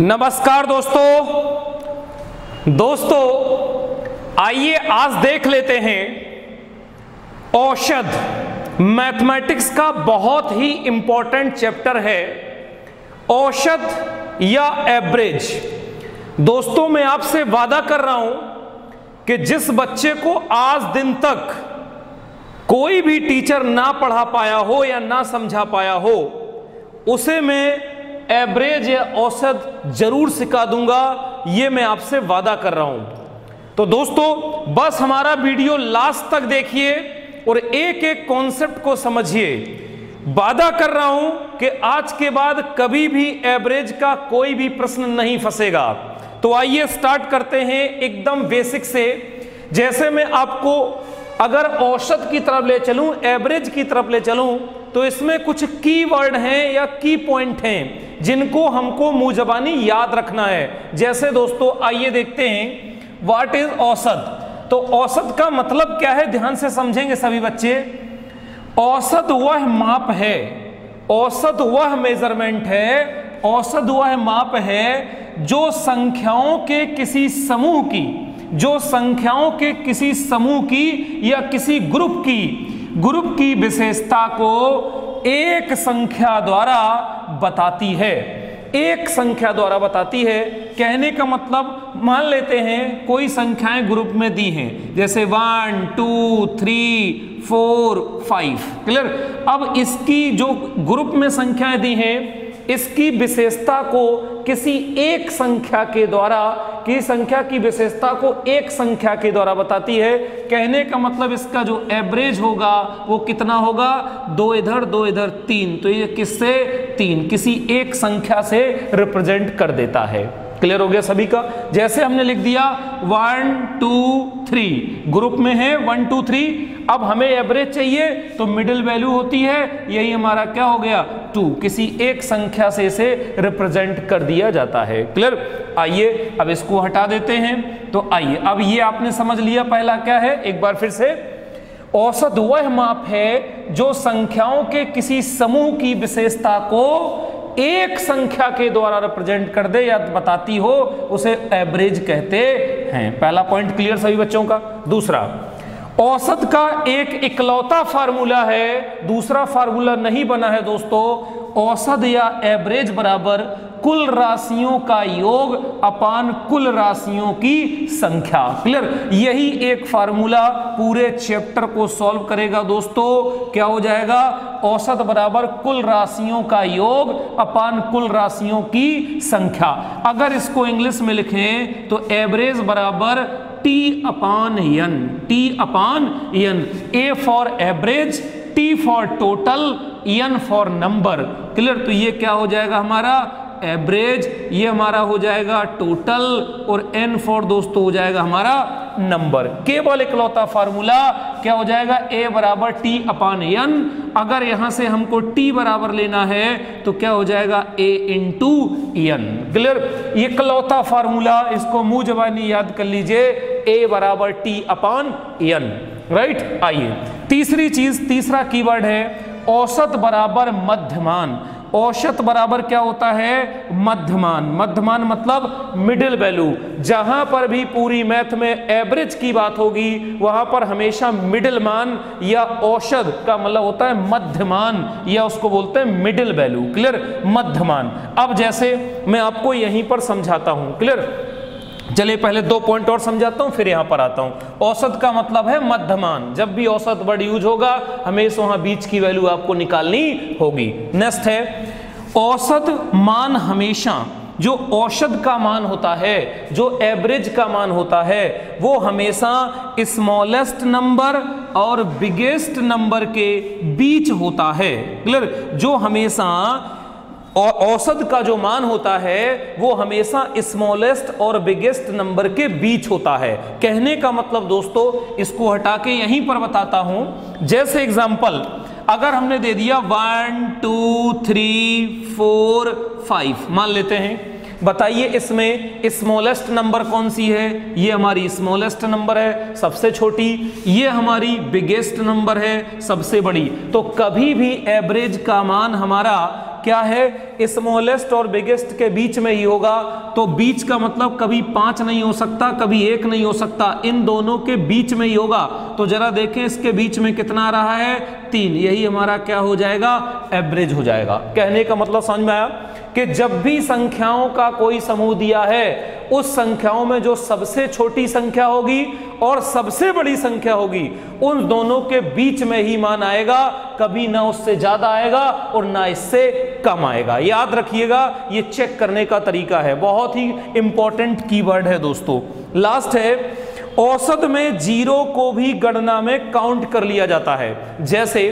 नमस्कार दोस्तों। दोस्तों, आइए आज देख लेते हैं औषध। मैथमेटिक्स का बहुत ही इंपॉर्टेंट चैप्टर है। औषध या एवरेज दोस्तों, मैं आपसे वादा कर रहा हूँ कि जिस बच्चे को आज दिन तक कोई भी टीचर ना पढ़ा पाया हो या ना समझा पाया हो, उसे मैं एवरेज या औसत ज़रूर सिखा दूँगा, ये मैं आपसे वादा कर रहा हूँ। तो दोस्तों, बस हमारा वीडियो लास्ट तक देखिए और एक एक कॉन्सेप्ट को समझिए। वादा कर रहा हूँ कि आज के बाद कभी भी एवरेज का कोई भी प्रश्न नहीं फंसेगा। तो आइए स्टार्ट करते हैं एकदम बेसिक से। जैसे मैं आपको अगर औसत की तरफ़ ले चलूँ एवरेज की तरफ़ ले चलूँ तो इसमें कुछ की वर्ड हैं या की पॉइंट हैं, जिनको हमको मुँह जबानी याद रखना है। जैसे दोस्तों, आइए देखते हैं व्हाट इज़ औसत? तो औसत का मतलब क्या है? ध्यान से समझेंगे सभी बच्चे। औसत वह माप है, औसत वह मेज़रमेंट है, औसत वह माप है जो संख्याओं के किसी समूह की जो संख्याओं के किसी समूह की या किसी ग्रुप की ग्रुप की विशेषता को एक संख्या द्वारा बताती है। एक संख्या द्वारा बताती है। कहने का मतलब मान लेते हैं, कोई संख्याएँ ग्रुप में दी हैं। जैसे one, two, three, four, five. Clear? अब इसकी जो ग्रुप में संख्याएँ दी हैं, इसकी विशेषता को किसी एक संख्या के द्वारा की संख्या की विशेषता को एक संख्या के द्वारा बताती है। कहने का मतलब इसका जो एवरेज होगा, वो कितना होगा? दो इधर दो इधर, तीन। तो ये किससे? तीन। किसी एक संख्या से रिप्रेजेंट कर देता है। क्लियर हो गया सभी का? जैसे हमने लिख दिया वन टू थ्री ग्रुप में है वन टू थ्री अब हमें एवरेज चाहिए तो मिडिल वैल्यू होती है, यही हमारा क्या हो गया? टू किसी एक संख्या से इसे रिप्रेजेंट कर दिया जाता है। क्लियर आइए, अब इसको हटा देते हैं। तो आइए, अब ये आपने समझ लिया पहला क्या है? एक बार फिर से। औसत वह माप है, जो संख्याओं के किसी समूह की विशेषता को एक संख्या के द्वारा रिप्रेजेंट कर दे या बताती हो, उसे एवरेज कहते हैं। पहला पॉइंट क्लियर सभी बच्चों का। दूसरा, औसत का एक इकलौता फार्मूला है, दूसरा फार्मूला नहीं बना है दोस्तों औसत या एवरेज बराबर कुल राशियों का योग अपान कुल राशियों की संख्या। क्लियर यही एक फार्मूला पूरे चैप्टर को सॉल्व करेगा दोस्तों। क्या हो जाएगा? औसत बराबर कुल राशियों का योग अपान कुल राशियों की संख्या। अगर इसको इंग्लिश में लिखें तो एवरेज बराबर T upon N T upon N A for average T for total N for number clear तो ये क्या हो जाएगा हमारा? एवरेज ये हमारा हो जाएगा टोटल और एन फॉर दोस्तों हो जाएगा हमारा नंबर केवल इकलौता फार्मूला क्या हो जाएगा? ए बराबर टी अपान एन अगर यहाँ से हमको टी बराबर लेना है तो क्या हो जाएगा? ए इंटू एन क्लियर इकलौता फार्मूला इसको मुँह जबानी याद कर लीजिए. ए बराबर टी अपान एन राइट आइए. तीसरी चीज़, तीसरा कीवर्ड है. औसत बराबर मध्यमान। औसत बराबर क्या होता है? मध्यमान। मध्यमान मतलब मिडिल वैल्यू जहाँ पर भी पूरी मैथ में एवरेज की बात होगी, वहाँ पर हमेशा मिडिल मान या औषध का मतलब होता है मध्यमान या उसको बोलते हैं मिडिल वैल्यू क्लियर मध्यमान। अब जैसे मैं आपको यहीं पर समझाता हूँ। क्लियर चलिए पहले दो पॉइंट और समझाता हूँ, फिर यहाँ पर आता हूँ। औसत का मतलब है मध्यमान। जब भी औसत वर्ड यूज़ होगा, हमेशा वहाँ बीच की वैल्यू आपको निकालनी होगी। नेक्स्ट है, औसत मान हमेशा, जो औषध का मान होता है, जो एवरेज का मान होता है, वो हमेशा स्मॉलेस्ट नंबर और बिगेस्ट नंबर के बीच होता है। क्लियर जो हमेशा औसत का जो मान होता है, वो हमेशा स्मॉलेस्ट और बिगेस्ट नंबर के बीच होता है। कहने का मतलब दोस्तों, इसको हटा के यहीं पर बताता हूँ। जैसे एग्जांपल अगर हमने दे दिया one two three four five मान लेते हैं। बताइए इसमें स्मॉलेस्ट नंबर कौन सी है? ये हमारी स्मॉलेस्ट नंबर है, सबसे छोटी। ये हमारी बिगेस्ट नंबर है, सबसे बड़ी। तो कभी भी एवरेज का मान हमारा क्या है? स्मॉलेस्ट और बिगेस्ट के बीच में ही होगा। तो बीच का मतलब कभी पाँच नहीं हो सकता, कभी एक नहीं हो सकता। इन दोनों के बीच में ही होगा। तो जरा देखें इसके बीच में कितना आ रहा है? तीन। यही हमारा क्या हो जाएगा? एवरेज हो जाएगा। कहने का मतलब समझ में आया? कि जब भी संख्याओं का कोई समूह दिया है, उस संख्याओं में जो सबसे छोटी संख्या होगी और सबसे बड़ी संख्या होगी, उन दोनों के बीच में ही मान आएगा, कभी ना उससे ज़्यादा आएगा और ना इससे कम आएगा। याद रखिएगा, ये चेक करने का तरीका है। बहुत ही इंपॉर्टेंट कीवर्ड है दोस्तों। लास्ट है औसत में ज़ीरो को भी गणना में काउंट कर लिया जाता है। जैसे,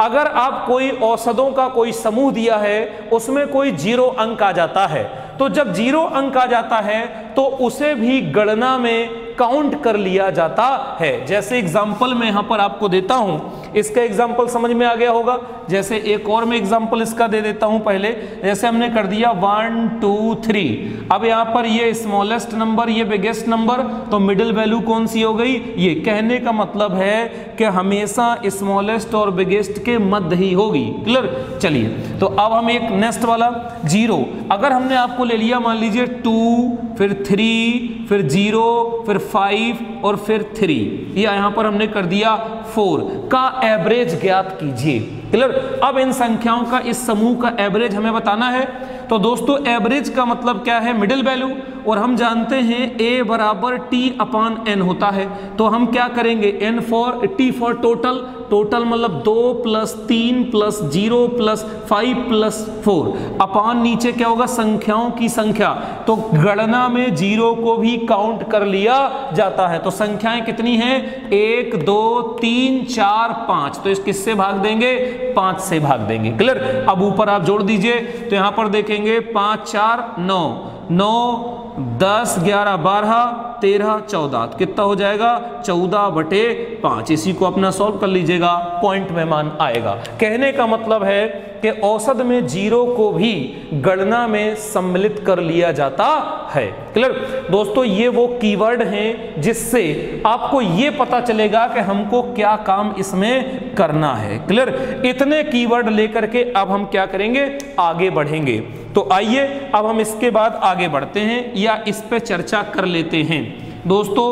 अगर आप कोई औसतों का कोई समूह दिया है, उसमें कोई ज़ीरो अंक आ जाता है तो जब ज़ीरो अंक आ जाता है तो उसे भी गणना में काउंट कर लिया जाता है। जैसे एग्ज़ाम्पल में यहाँ पर आपको देता हूँ। इसका एग्ज़ाम्पल समझ में आ गया होगा। जैसे एक और मैं एग्ज़ाम्पल इसका दे देता हूँ पहले। जैसे हमने कर दिया वन टू थ्री अब यहाँ पर ये स्मॉलेस्ट नंबर ये बिगेस्ट नंबर तो मिडिल वैल्यू कौन सी हो गई? ये कहने का मतलब है कि हमेशा स्मॉलेस्ट और बिगेस्ट के मध्य ही होगी। क्लियर चलिए। तो अब हम एक नेक्स्ट वाला ज़ीरो अगर हमने आपको ले लिया, मान लीजिए टू फिर थ्री फिर ज़ीरो फिर फाइव और फिर थ्री या यहाँ पर हमने कर दिया फोर का एवरेज ज्ञात कीजिए। क्लियर अब इन संख्याओं का, इस समूह का एवरेज हमें बताना है। तो दोस्तों एवरेज का मतलब क्या है? मिडिल वैल्यू और हम जानते हैं ए बराबर टी अपॉन एन होता है। तो हम क्या करेंगे? N for T for total total मतलब दो प्लस तीन plus zero plus five plus four upon नीचे क्या होगा? संख्याओं की संख्या। तो गणना में ज़ीरो को भी काउंट कर लिया जाता है। तो संख्याएँ कितनी हैं? एक, दो, तीन, चार, पाँच। तो इस किससे भाग देंगे? पाँच से भाग देंगे। क्लियर? अब ऊपर आप जोड़ दीजिए तो यहाँ पर देखेंगे पाँच, चार, नौ। नौ दस, ग्यारह, बारह, तेरह, चौदह। कितना हो जाएगा? चौदह बटे पाँच। इसी को अपना सॉल्व कर लीजिएगा। पॉइंट में मान आएगा। कहने का मतलब है कि औसत में ज़ीरो को भी गणना में सम्मिलित कर लिया जाता है। क्लियर दोस्तों, ये वो कीवर्ड हैं जिससे आपको ये पता चलेगा कि हमको क्या काम इसमें करना है। क्लियर इतने कीवर्ड लेकर के अब हम क्या करेंगे? आगे बढ़ेंगे। तो आइए, अब हम इसके बाद आगे बढ़ते हैं। या इस पे चर्चा कर लेते हैं। दोस्तों,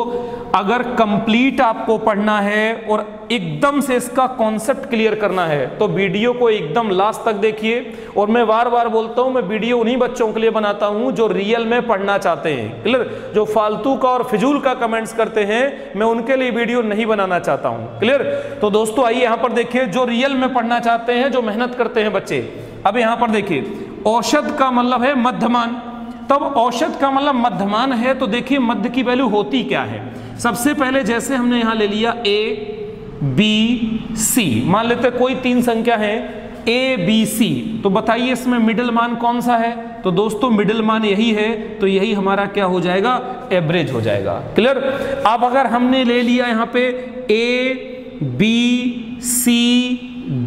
अगर कंप्लीट आपको पढ़ना है और एकदम से इसका कॉन्सेप्ट क्लियर करना है तो वीडियो को एकदम लास्ट तक देखिए। और मैं बार बार बोलता हूँ, मैं वीडियो उन्हीं बच्चों के लिए बनाता हूँ जो रियल में पढ़ना चाहते हैं। क्लियर जो फालतू का और फिजूल का कमेंट्स करते हैं, मैं उनके लिए वीडियो नहीं बनाना चाहता हूँ। क्लियर तो दोस्तों, आइए यहाँ पर देखिए, जो रियल में पढ़ना चाहते हैं, जो मेहनत करते हैं बच्चे। अब यहाँ पर देखिए, औषध का मतलब है मध्यमान। तब औषध का मतलब मध्यमान है तो देखिए मध्य की वैल्यू होती क्या है। सबसे पहले जैसे हमने यहाँ ले लिया ए बी सी मान लेते कोई तीन संख्या है ए बी सी तो बताइए इसमें मिडिल मान कौन सा है? तो दोस्तों मिडिल मान यही है तो यही हमारा क्या हो जाएगा? एवरेज हो जाएगा। क्लियर अब अगर हमने ले लिया यहाँ पे A B C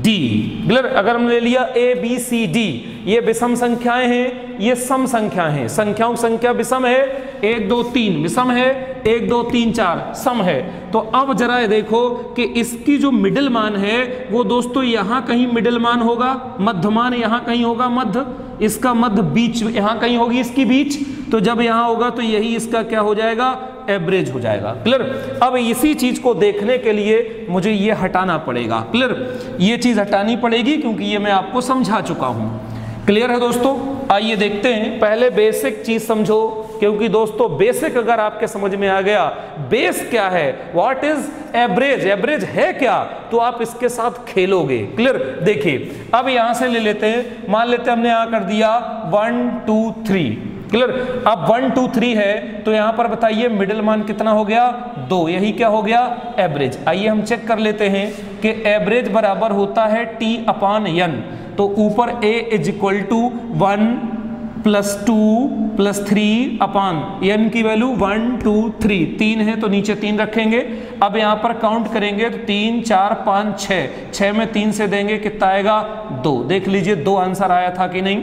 D clear अगर हमने ले लिया ए बी सी डी ये विषम संख्याएँ हैं, ये सम संख्या हैं। संख्याओं की संख्या विषम है, एक, दो, तीन। विषम है, एक, दो, तीन, चार। सम है। तो अब जरा देखो कि इसकी जो मिडिल मान है, वो दोस्तों यहाँ कहीं मिडिल मान होगा मध्यमान यहाँ कहीं होगा, मध्य। इसका मध्य बीच यहाँ कहीं होगी, इसकी बीच। तो जब यहाँ होगा तो यही इसका क्या हो जाएगा? एवरेज हो जाएगा। क्लियर अब इसी चीज़ को देखने के लिए मुझे ये हटाना पड़ेगा। क्लियर ये चीज़ हटानी पड़ेगी क्योंकि ये मैं आपको समझा चुका हूँ। क्लियर है दोस्तों? आइए देखते हैं। पहले बेसिक चीज़ समझो, क्योंकि दोस्तों बेसिक अगर आपके समझ में आ गया बेस क्या है? व्हाट इज़ एवरेज एवरेज है क्या? तो आप इसके साथ खेलोगे। क्लियर देखिए, अब यहाँ से ले लेते हैं। मान लेते हैं हमने यहाँ कर दिया वन टू थ्री क्लियर अब वन टू थ्री है तो यहाँ पर बताइए मिडिल मान कितना हो गया? दो। यही क्या हो गया? एवरेज आइए हम चेक कर लेते हैं कि एवरेज बराबर होता है टी अपॉन एन तो ऊपर A is equal to one plus two plus three upon N की वैल्यू वन टू थ्री तीन है तो नीचे तीन रखेंगे। अब यहाँ पर काउंट करेंगे तो तीन, चार, पाँच छ छह में तीन से देंगे, कितना आएगा? दो। देख लीजिए, दो आंसर आया था कि नहीं?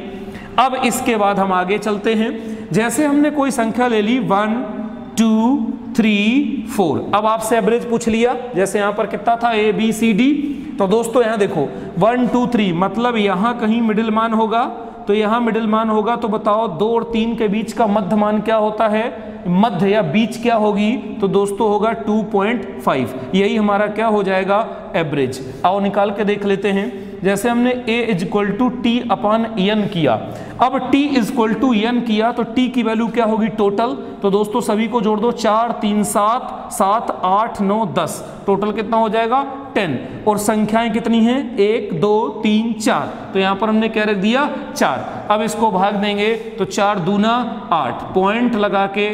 अब इसके बाद हम आगे चलते हैं। जैसे हमने कोई संख्या ले ली वन टू थ्री फोर अब आपसे एवरेज पूछ लिया, जैसे यहाँ पर कितना था? ए बी सी डी तो दोस्तों, यहाँ देखो वन टू थ्री मतलब यहाँ कहीं मिडिल मान होगा तो यहाँ मिडिल मान होगा तो बताओ दो और तीन के बीच का मध्य मान क्या होता है? मध्य या बीच क्या होगी? तो दोस्तों, होगा 2.5 यही हमारा क्या हो जाएगा? एवरेज आओ निकाल के देख लेते हैं। जैसे हमने a is equal to T upon N किया। अब t is equal to N किया तो t की वैल्यू क्या होगी टोटल तो दोस्तों, सभी को जोड़ दो, चार, तीन, सात सात, आठ, नौ, दस। टोटल कितना हो जाएगा? टेन और संख्याएँ कितनी हैं? एक, दो, तीन, चार। तो यहाँ पर हमने क्या रख दिया? चार। अब इसको भाग देंगे तो चार दूना आठ। पॉइंट लगा के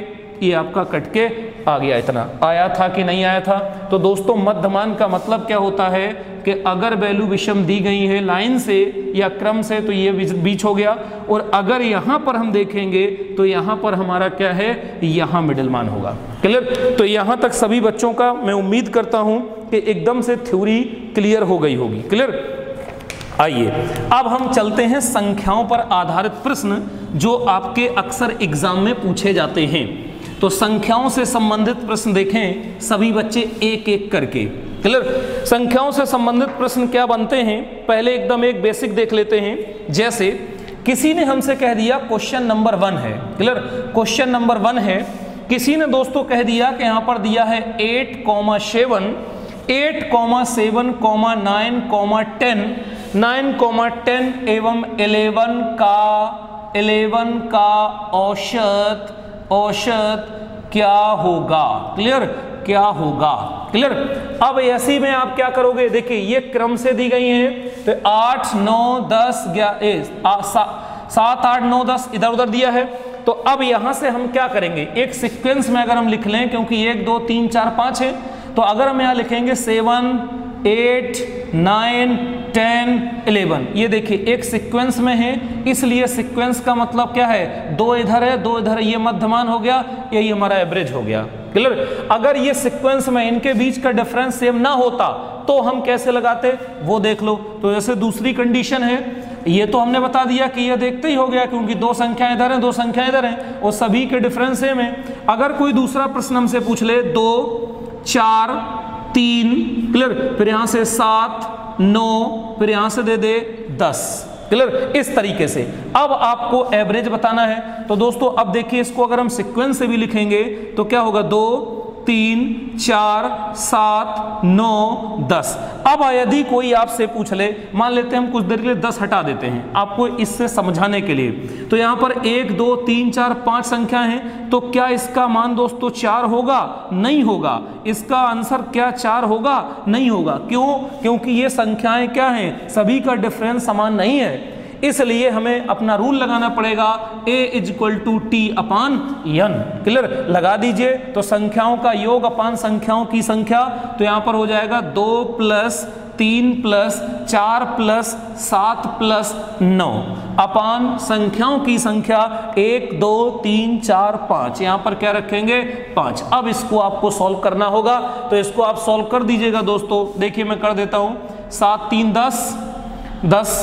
ये आपका कट के आ गया इतना। आया था कि नहीं आया था? तो दोस्तों, मध्यमान का मतलब क्या होता है? कि अगर वैल्यू विषम दी गई है लाइन से या क्रम से तो ये बीच हो गया। और अगर यहाँ पर हम देखेंगे तो यहाँ पर हमारा क्या है? यहाँ मिडिल मान होगा। क्लियर तो यहाँ तक सभी बच्चों का मैं उम्मीद करता हूँ कि एकदम से थ्योरी क्लियर हो गई होगी। क्लियर आइए, अब हम चलते हैं संख्याओं पर आधारित प्रश्न, जो आपके अक्सर एग्ज़ाम में पूछे जाते हैं। तो संख्याओं से संबंधित प्रश्न देखें, सभी बच्चे एक एक करके। क्लियर संख्याओं से संबंधित प्रश्न क्या बनते हैं? पहले एकदम एक बेसिक देख लेते हैं। जैसे, किसी ने हमसे कह दिया क्वेश्चन नंबर वन है। क्लियर क्वेश्चन नंबर वन है। किसी ने दोस्तों कह दिया कि यहाँ पर दिया है eight comma seven eight comma seven comma nine comma ten nine comma ten एवं इलेवन का इलेवन का औसत औसत क्या होगा? क्लियर क्या होगा? क्लियर अब ऐसी में आप क्या करोगे? देखिए, ये क्रम से दी गई है। तो आठ, नौ, दस ग्यारह सात, आठ, नौ, दस, इधर उधर दिया है। तो अब यहाँ से हम क्या करेंगे? एक सीक्वेंस में अगर हम लिख लें, क्योंकि एक, दो, तीन, चार, पाँच है तो अगर हम यहाँ लिखेंगे seven, eight, nine ten, eleven. ये देखिए, एक सीक्वेंस में है, इसलिए सीक्वेंस का मतलब क्या है? दो इधर है, दो इधर, ये मध्यमान हो गया यही हमारा एवरेज हो गया। क्लियर अगर ये सीक्वेंस में इनके बीच का डिफरेंस सेम ना होता तो हम कैसे लगाते? वो देख लो। तो जैसे दूसरी कंडीशन है, ये तो हमने बता दिया कि ये देखते ही हो गया क्योंकि दो संख्या इधर है, दो संख्या इधर है, और सभी के डिफरेंस सेम है। अगर कोई दूसरा प्रश्न हमसे पूछ ले, दो, चार, तीन क्लियर फिर यहाँ से सात नौ, फिर यहाँ से दे दे दस। क्लियर इस तरीके से। अब आपको एवरेज बताना है। तो दोस्तों, अब देखिए इसको अगर हम सिक्वेंस से भी लिखेंगे तो क्या होगा? दो तीन, चार, सात, नौ, दस। अब यदि कोई आपसे पूछ ले, मान लेते हैं हम कुछ देर के लिए दस हटा देते हैं आपको इससे समझाने के लिए। तो यहाँ पर एक, दो, तीन, चार, पाँच संख्या है तो क्या इसका मान दोस्तों चार होगा? नहीं होगा। इसका आंसर क्या चार होगा? नहीं होगा। क्यों? क्योंकि ये संख्याएँ क्या हैं? सभी का डिफरेंस समान नहीं है। इसलिए हमें अपना रूल लगाना पड़ेगा, a is equal to t upon n clear लगा दीजिए तो संख्याओं का योग अपान संख्याओं की संख्या तो यहाँ पर हो जाएगा दो प्लस तीन प्लस चार प्लस सात प्लस नौ. अपान संख्याओं की संख्या, एक, दो, तीन, चार, पाँच. यहाँ पर क्या रखेंगे? पाँच. अब इसको आपको सॉल्व करना होगा तो इसको आप सॉल्व कर दीजिएगा दोस्तों. देखिए, मैं कर देता हूँ. सात, तीन, दस. दस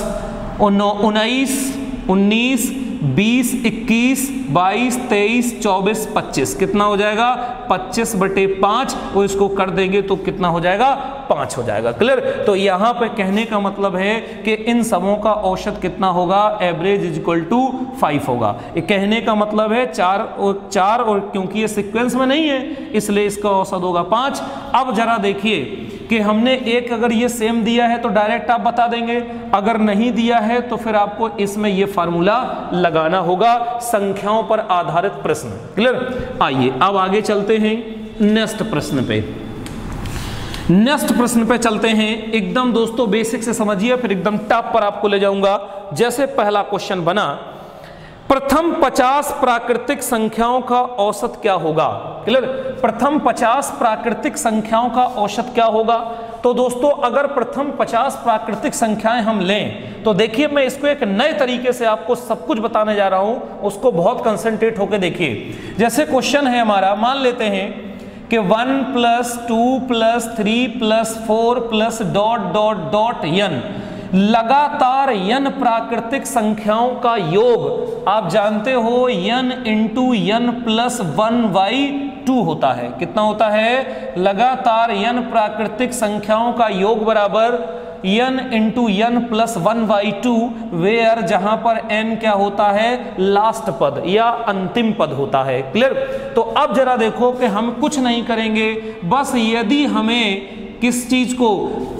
उन्नीस उन्नीस, बीस, इक्कीस, बाईस, तेईस, चौबीस, पच्चीस। कितना हो जाएगा? पच्चीस बटे पाँच और इसको कर देंगे तो कितना हो जाएगा? पाँच हो जाएगा। क्लियर? तो यहाँ पे कहने का मतलब है कि इन सबों का औसत कितना होगा? Average is equal to five होगा। ये कहने का मतलब है चार और चार और क्योंकि ये सिक्वेंस में नहीं है, इसलिए इसका औसत होगा पाँच। अब जरा देखिए कि हमने एक अगर ये सेम दिया है तो डायरेक्ट आप बता देंगे। अगर नहीं दिया है तो फिर आपको इसमें ये फार्मूला लगाना होगा, संख्याओं पर आधारित प्रश्न। क्लियर आइए, अब आगे चलते हैं नेक्स्ट प्रश्न पे। नेक्स्ट प्रश्न पे चलते हैं। एकदम दोस्तों बेसिक से समझिए, फिर एकदम टॉप पर आपको ले जाऊँगा। जैसे पहला क्वेश्चन बना प्रथम 50 प्राकृतिक संख्याओं का औसत क्या होगा? क्लियर? प्रथम 50 प्राकृतिक संख्याओं का औसत क्या होगा? तो दोस्तों, अगर प्रथम 50 प्राकृतिक संख्याएँ हम लें तो देखिए, मैं इसको एक नए तरीके से आपको सब कुछ बताने जा रहा हूँ। उसको बहुत कंसंट्रेट होकर देखिए। जैसे क्वेश्चन है हमारा, मान लेते हैं कि one plus two plus three plus four plus dot dot dot N लगातार यन प्राकृतिक संख्याओं का योग। आप जानते हो, N into N plus one by two होता है। कितना होता है? लगातार यन प्राकृतिक संख्याओं का योग बराबर n into n plus one by two where जहाँ पर एन क्या होता है? लास्ट पद या अंतिम पद होता है। क्लियर तो अब जरा देखो कि हम कुछ नहीं करेंगे। बस यदि हमें किस चीज़ को?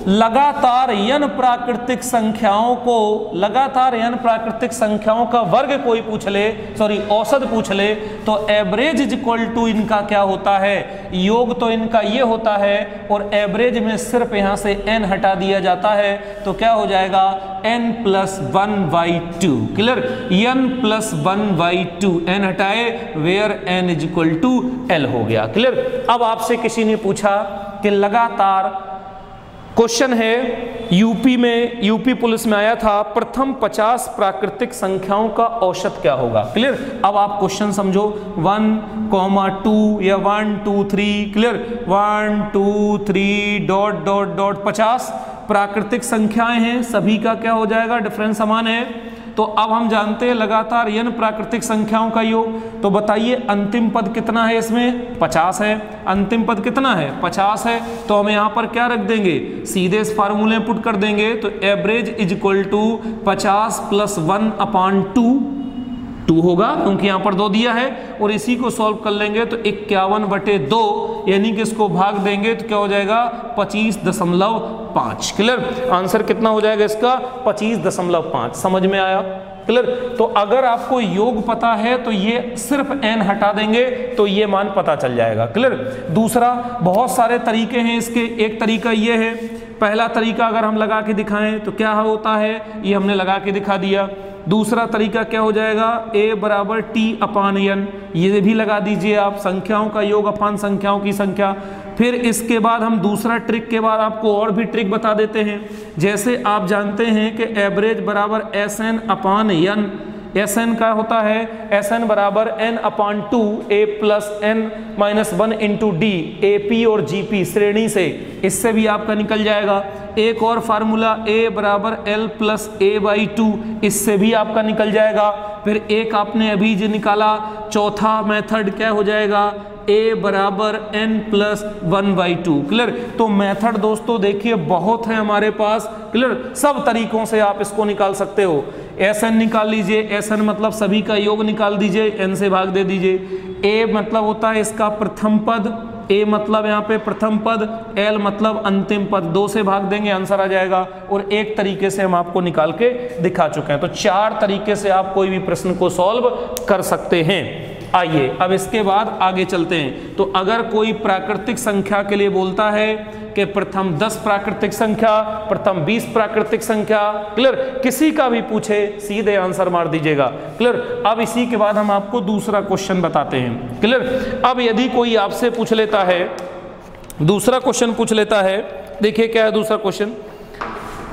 लगातार यन प्राकृतिक संख्याओं को, लगातार यन प्राकृतिक संख्याओं का वर्ग कोई पूछ ले सॉरी औसत पूछ ले तो एवरेज इज़ इक्वल टू इनका क्या होता है? योग तो इनका ये होता है, और एवरेज में सिर्फ़ यहाँ से एन हटा दिया जाता है तो क्या हो जाएगा? N plus one by two clear n plus one by two n हटाए where n is equal to l हो गया. क्लियर अब आपसे किसी ने पूछा कि लगातार क्वेश्चन है, यूपी में, यूपी पुलिस में आया था, प्रथम 50 प्राकृतिक संख्याओं का औसत क्या होगा? क्लियर अब आप क्वेश्चन समझो। वन कॉमा टू या one two three clear one two three dot dot dot पचास प्राकृतिक संख्याएँ हैं, सभी का क्या हो जाएगा? डिफरेंस समान है। तो अब हम जानते हैं लगातार यन प्राकृतिक संख्याओं का योग। तो बताइए, अंतिम पद कितना है इसमें? 50 है। अंतिम पद कितना है? 50 है। तो हम यहाँ पर क्या रख देंगे? सीधे इस फार्मूले पुट कर देंगे। तो एवरेज इज़ इक्वल टू पचास plus one upon two two होगा, क्योंकि यहाँ पर दो दिया है, और इसी को सॉल्व कर लेंगे तो इक्यावन बटे दो, यानी कि इसको भाग देंगे तो क्या हो जाएगा, पच्चीस दशमलव पाँच। क्लियर आंसर कितना हो जाएगा इसका? पच्चीस दशमलव पाँच। समझ में आया? क्लियर तो अगर आपको योग पता है तो ये सिर्फ़ एन हटा देंगे तो ये मान पता चल जाएगा। क्लियर दूसरा, बहुत सारे तरीके हैं इसके। एक तरीका ये है, पहला तरीका अगर हम लगा के दिखाएँ तो क्या होता है? ये हमने लगा के दिखा दिया। दूसरा तरीका क्या हो जाएगा? A बराबर टी अपान एन ये भी लगा दीजिए आप, संख्याओं का योग अपान संख्याओं की संख्या। फिर इसके बाद हम दूसरा ट्रिक के बाद आपको और भी ट्रिक बता देते हैं। जैसे आप जानते हैं कि एवरेज बराबर s n upon n s n का होता है एस एन बराबर n upon two a plus n minus one into d, A P और जी पी श्रेणी से। इससे भी आपका निकल जाएगा। एक और फार्मूला ए बराबर l plus a by two, इससे भी आपका निकल जाएगा। फिर एक आपने अभी जो निकाला, चौथा मेथड क्या हो जाएगा? ए बराबर n plus one by two clear तो मेथड दोस्तों देखिए, बहुत है हमारे पास। क्लियर सब तरीकों से आप इसको निकाल सकते हो। एस एन निकाल लीजिए। एस एन मतलब सभी का योग निकाल दीजिए। एन से भाग दे दीजिए। ए मतलब होता है इसका प्रथम पद। ए मतलब यहाँ पे प्रथम पद, एल मतलब अंतिम पद, दो से भाग देंगे, आंसर आ जाएगा और एक तरीके से हम आपको निकाल के दिखा चुके हैं। तो चार तरीके से आप कोई भी प्रश्न को सॉल्व कर सकते हैं। आइए, अब इसके बाद आगे चलते हैं। तो अगर कोई प्राकृतिक संख्या के लिए बोलता है कि प्रथम 10 प्राकृतिक संख्या, प्रथम 20 प्राकृतिक संख्या, क्लियर? किसी का भी पूछे, सीधे आंसर मार दीजिएगा। क्लियर? अब इसी के बाद हम आपको दूसरा क्वेश्चन बताते हैं। क्लियर? अब यदि कोई आपसे पूछ लेता है, दूसरा क्वेश्चन पूछ लेता है, देखिए क्या है दूसरा क्वेश्चन?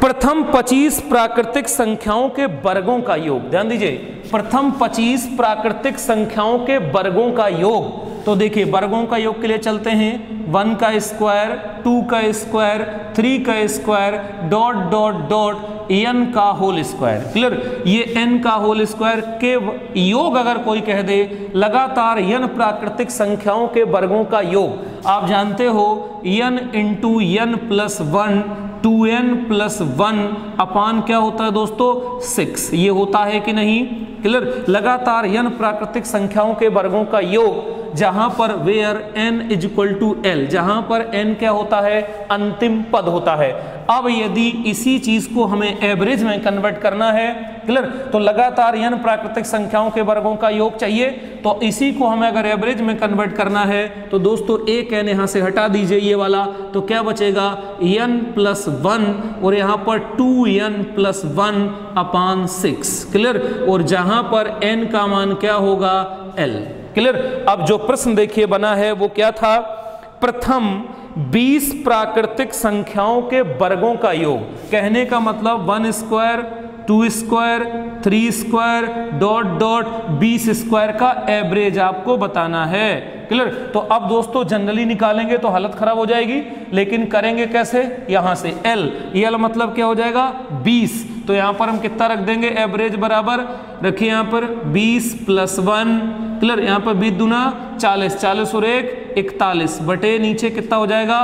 प्रथम 25 प्राकृतिक संख्याओं के वर्गों का योग। ध्यान दीजिए, प्रथम 25 प्राकृतिक संख्याओं के वर्गों का योग। तो देखिए, वर्गों का योग के लिए चलते हैं। वन का स्क्वायर, टू का स्क्वायर, थ्री का square, dot dot dot, n का होल स्क्वायर। क्लियर? ये एन का होल स्क्वायर के योग अगर कोई कह दे, लगातार यन प्राकृतिक संख्याओं के वर्गों का योग। आप जानते हो n into n plus one two n plus one upon क्या होता है दोस्तों? सिक्स। ये होता है कि नहीं? क्लियर? लगातार यन प्राकृतिक संख्याओं के वर्गों का योग। जहाँ पर where n is equal to l जहाँ पर एन क्या होता है? अंतिम पद होता है। अब यदि इसी चीज़ को हमें एवरेज में कन्वर्ट करना है क्लियर तो लगातार यन प्राकृतिक संख्याओं के वर्गों का योग चाहिए। तो इसी को हमें अगर एवरेज में कन्वर्ट करना है तो दोस्तों, एक एन यहाँ से हटा दीजिए ये वाला तो क्या बचेगा? एन प्लस वन और यहाँ पर two n plus one upon six clear और जहाँ पर एन का मान क्या होगा? L clear. अब जो प्रश्न देखिए बना है, वो क्या था? प्रथम 20 प्राकृतिक संख्याओं के वर्गों का योग। कहने का मतलब one square, two square, three square, dot dot, बीस स्क्वायर का एवरेज आपको बताना है। क्लियर? तो अब दोस्तों, जनरली निकालेंगे तो हालत खराब हो जाएगी, लेकिन करेंगे कैसे? यहाँ से एल एल मतलब क्या हो जाएगा? 20 तो यहाँ पर हम कितना रख देंगे? एवरेज बराबर। रखिए यहाँ पर 20 प्लस वन। क्लियर यहाँ पर बीस दुना चालीस चालीस और एक, इकतालीस। बटे नीचे कितना हो जाएगा?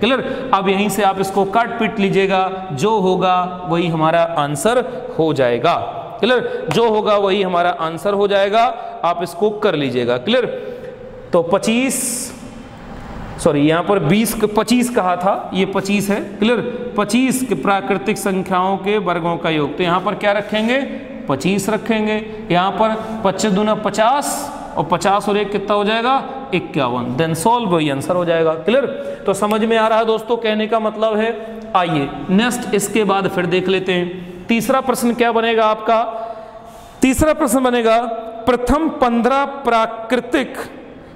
क्लियर? अब यहीं से आप इसको काट पीट लीजिएगा। जो होगा वही हमारा आंसर हो जाएगा। क्लियर? जो होगा वही हमारा आंसर हो जाएगा। आप इसको कर लीजिएगा। क्लियर? तो 25 सॉरी, यहाँ पर 20 25 कहा था। ये 25 है। क्लियर? 25 के प्राकृतिक संख्याओं के वर्गों का योग। तो यहाँ पर क्या रखेंगे? 25 रखेंगे। यहाँ पर पच्चीस दूना पचास, और 50 और एक कितना हो जाएगा? इक्यावन। देन सॉल्व वही आंसर हो जाएगा। क्लियर तो समझ में आ रहा है दोस्तों, कहने का मतलब है, आइए नेक्स्ट इसके बाद फिर देख लेते हैं। तीसरा प्रश्न क्या बनेगा आपका? तीसरा प्रश्न बनेगा, प्रथम पंद्रह प्राकृतिक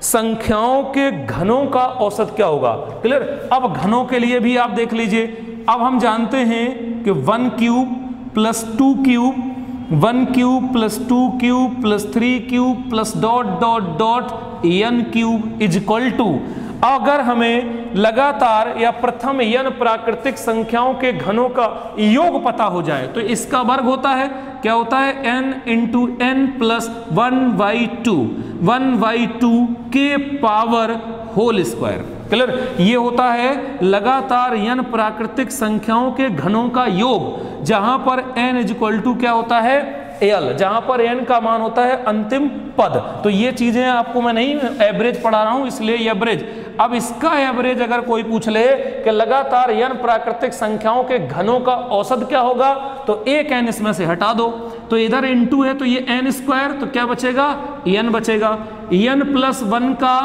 संख्याओं के घनों का औसत क्या होगा? क्लियर अब घनों के लिए भी आप देख लीजिए। अब हम जानते हैं कि one cube plus two cube one cube plus two cube plus three cube plus dot dot dot n cube is equal to. अगर हमें लगातार या प्रथम यन प्राकृतिक संख्याओं के घनों का योग पता हो जाए तो इसका वर्ग होता है, क्या होता है? N into n plus one by two one by two के पावर होल स्क्वायर क्लियर ये होता है लगातार यन प्राकृतिक संख्याओं के घनों का योग, जहाँ पर n इज़ इक्वल टू क्या होता है? एल जहाँ पर एन का मान होता है अंतिम पद। तो ये चीज़ें आपको मैं नहीं एवरेज पढ़ा रहा हूँ, इसलिए एवरेज अब इसका एवरेज अगर कोई पूछ ले कि लगातार यन प्राकृतिक संख्याओं के घनों का औसत क्या होगा तो एक एन इसमें से हटा दो। तो इधर इन टू है तो ये एन स्क्वायर तो क्या बचेगा? एन बचेगा। एन प्लस वन का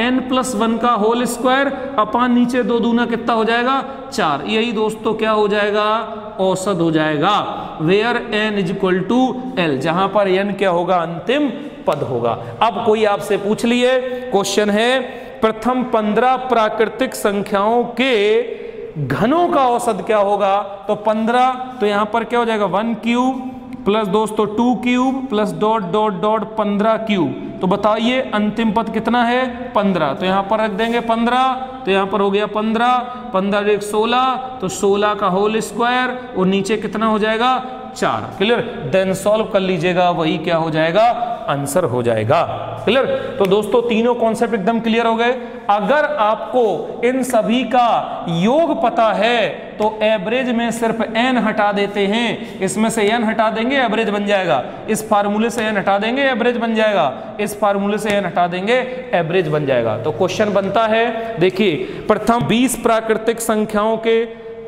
एन प्लस वन का होल स्क्वायर अपान नीचे दो दूना कितना हो जाएगा? चार। यही दोस्तों क्या हो जाएगा? औसत हो जाएगा। Where n is equal to l जहाँ पर एन क्या होगा? अंतिम पद होगा। अब कोई आपसे पूछ लिए क्वेश्चन है, प्रथम पंद्रह प्राकृतिक संख्याओं के घनों का औसत क्या होगा? तो पंद्रह तो यहाँ पर क्या हो जाएगा? वन क्यूब प्लस दोस्तों two cube, plus dot dot dot पंद्रह क्यूब। तो बताइए अंतिम पद कितना है? पंद्रह। तो यहाँ पर रख देंगे पंद्रह तो यहाँ पर हो गया पंद्रह पंद्रह एक सोलह तो सोलह का होल स्क्वायर और नीचे कितना हो जाएगा? चार। क्लियर देन सॉल्व कर लीजिएगा, वही क्या हो जाएगा? आंसर हो जाएगा। क्लियर तो दोस्तों, तीनों कॉन्सेप्ट एकदम क्लियर हो गए। अगर आपको इन सभी का योग पता है तो एवरेज में सिर्फ़ एन हटा देते हैं। इसमें से एन हटा देंगे एवरेज बन जाएगा। इस फार्मूले से एन हटा देंगे एवरेज बन जाएगा। इस फार्मूले से एन हटा देंगे एवरेज बन जाएगा। तो क्वेश्चन बनता है, देखिए, प्रथम 20 प्राकृतिक संख्याओं के,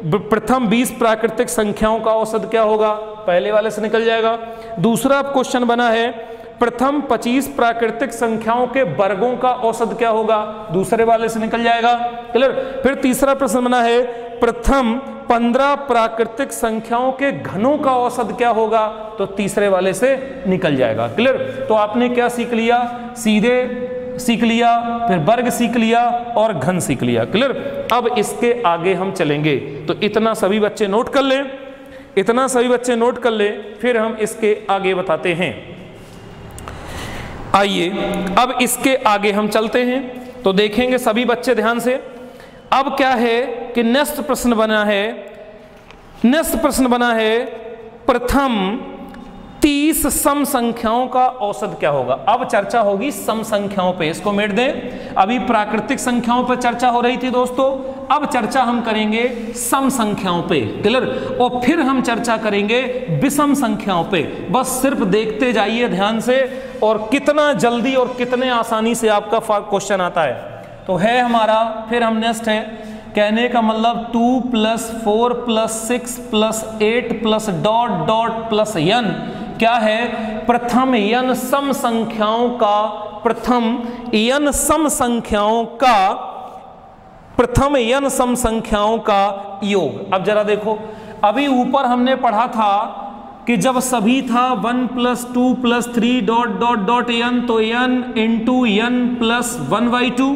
प्रथम 20 प्राकृतिक संख्याओं का औसत क्या होगा? पहले वाले से निकल जाएगा। दूसरा क्वेश्चन बना है, प्रथम 25 प्राकृतिक संख्याओं के वर्गों का औसत क्या होगा? दूसरे वाले से निकल जाएगा। क्लियर फिर तीसरा प्रश्न बना है, प्रथम 15 प्राकृतिक संख्याओं के घनों का औसत क्या होगा? तो तीसरे वाले से निकल जाएगा। क्लियर तो आपने क्या सीख लिया? सीधे सीख लिया, फिर वर्ग सीख लिया और घन सीख लिया। क्लियर अब इसके आगे हम चलेंगे। तो इतना सभी बच्चे नोट कर लें। इतना सभी बच्चे नोट कर लें, फिर हम इसके आगे बताते हैं। आइए, अब इसके आगे हम चलते हैं। तो देखेंगे सभी बच्चे ध्यान से। अब क्या है कि नेक्स्ट प्रश्न बना है, नेक्स्ट प्रश्न बना है, प्रथम तीस सम संख्याओं का औसत क्या होगा? अब चर्चा होगी सम संख्याओं पे, इसको मेट दें। अभी प्राकृतिक संख्याओं पे चर्चा हो रही थी दोस्तों। अब चर्चा हम करेंगे सम संख्याओं पे, क्लियर? और फिर हम चर्चा करेंगे विषम संख्याओं पे। बस सिर्फ़ देखते जाइए ध्यान से, और कितना जल्दी और कितने आसानी से आपका क्वेश्चन आता है। तो है हमारा, फिर हम नेक्स्ट है। कहने का मतलब two plus four plus six plus eight plus dot dot plus n क्या है? प्रथम यन सम संख्याओं का, प्रथम यन सम संख्याओं का, प्रथम यन सम संख्याओं का योग। अब जरा देखो, अभी ऊपर हमने पढ़ा था कि जब सभी था, one plus two plus three dot dot dot n तो n into n plus one by two.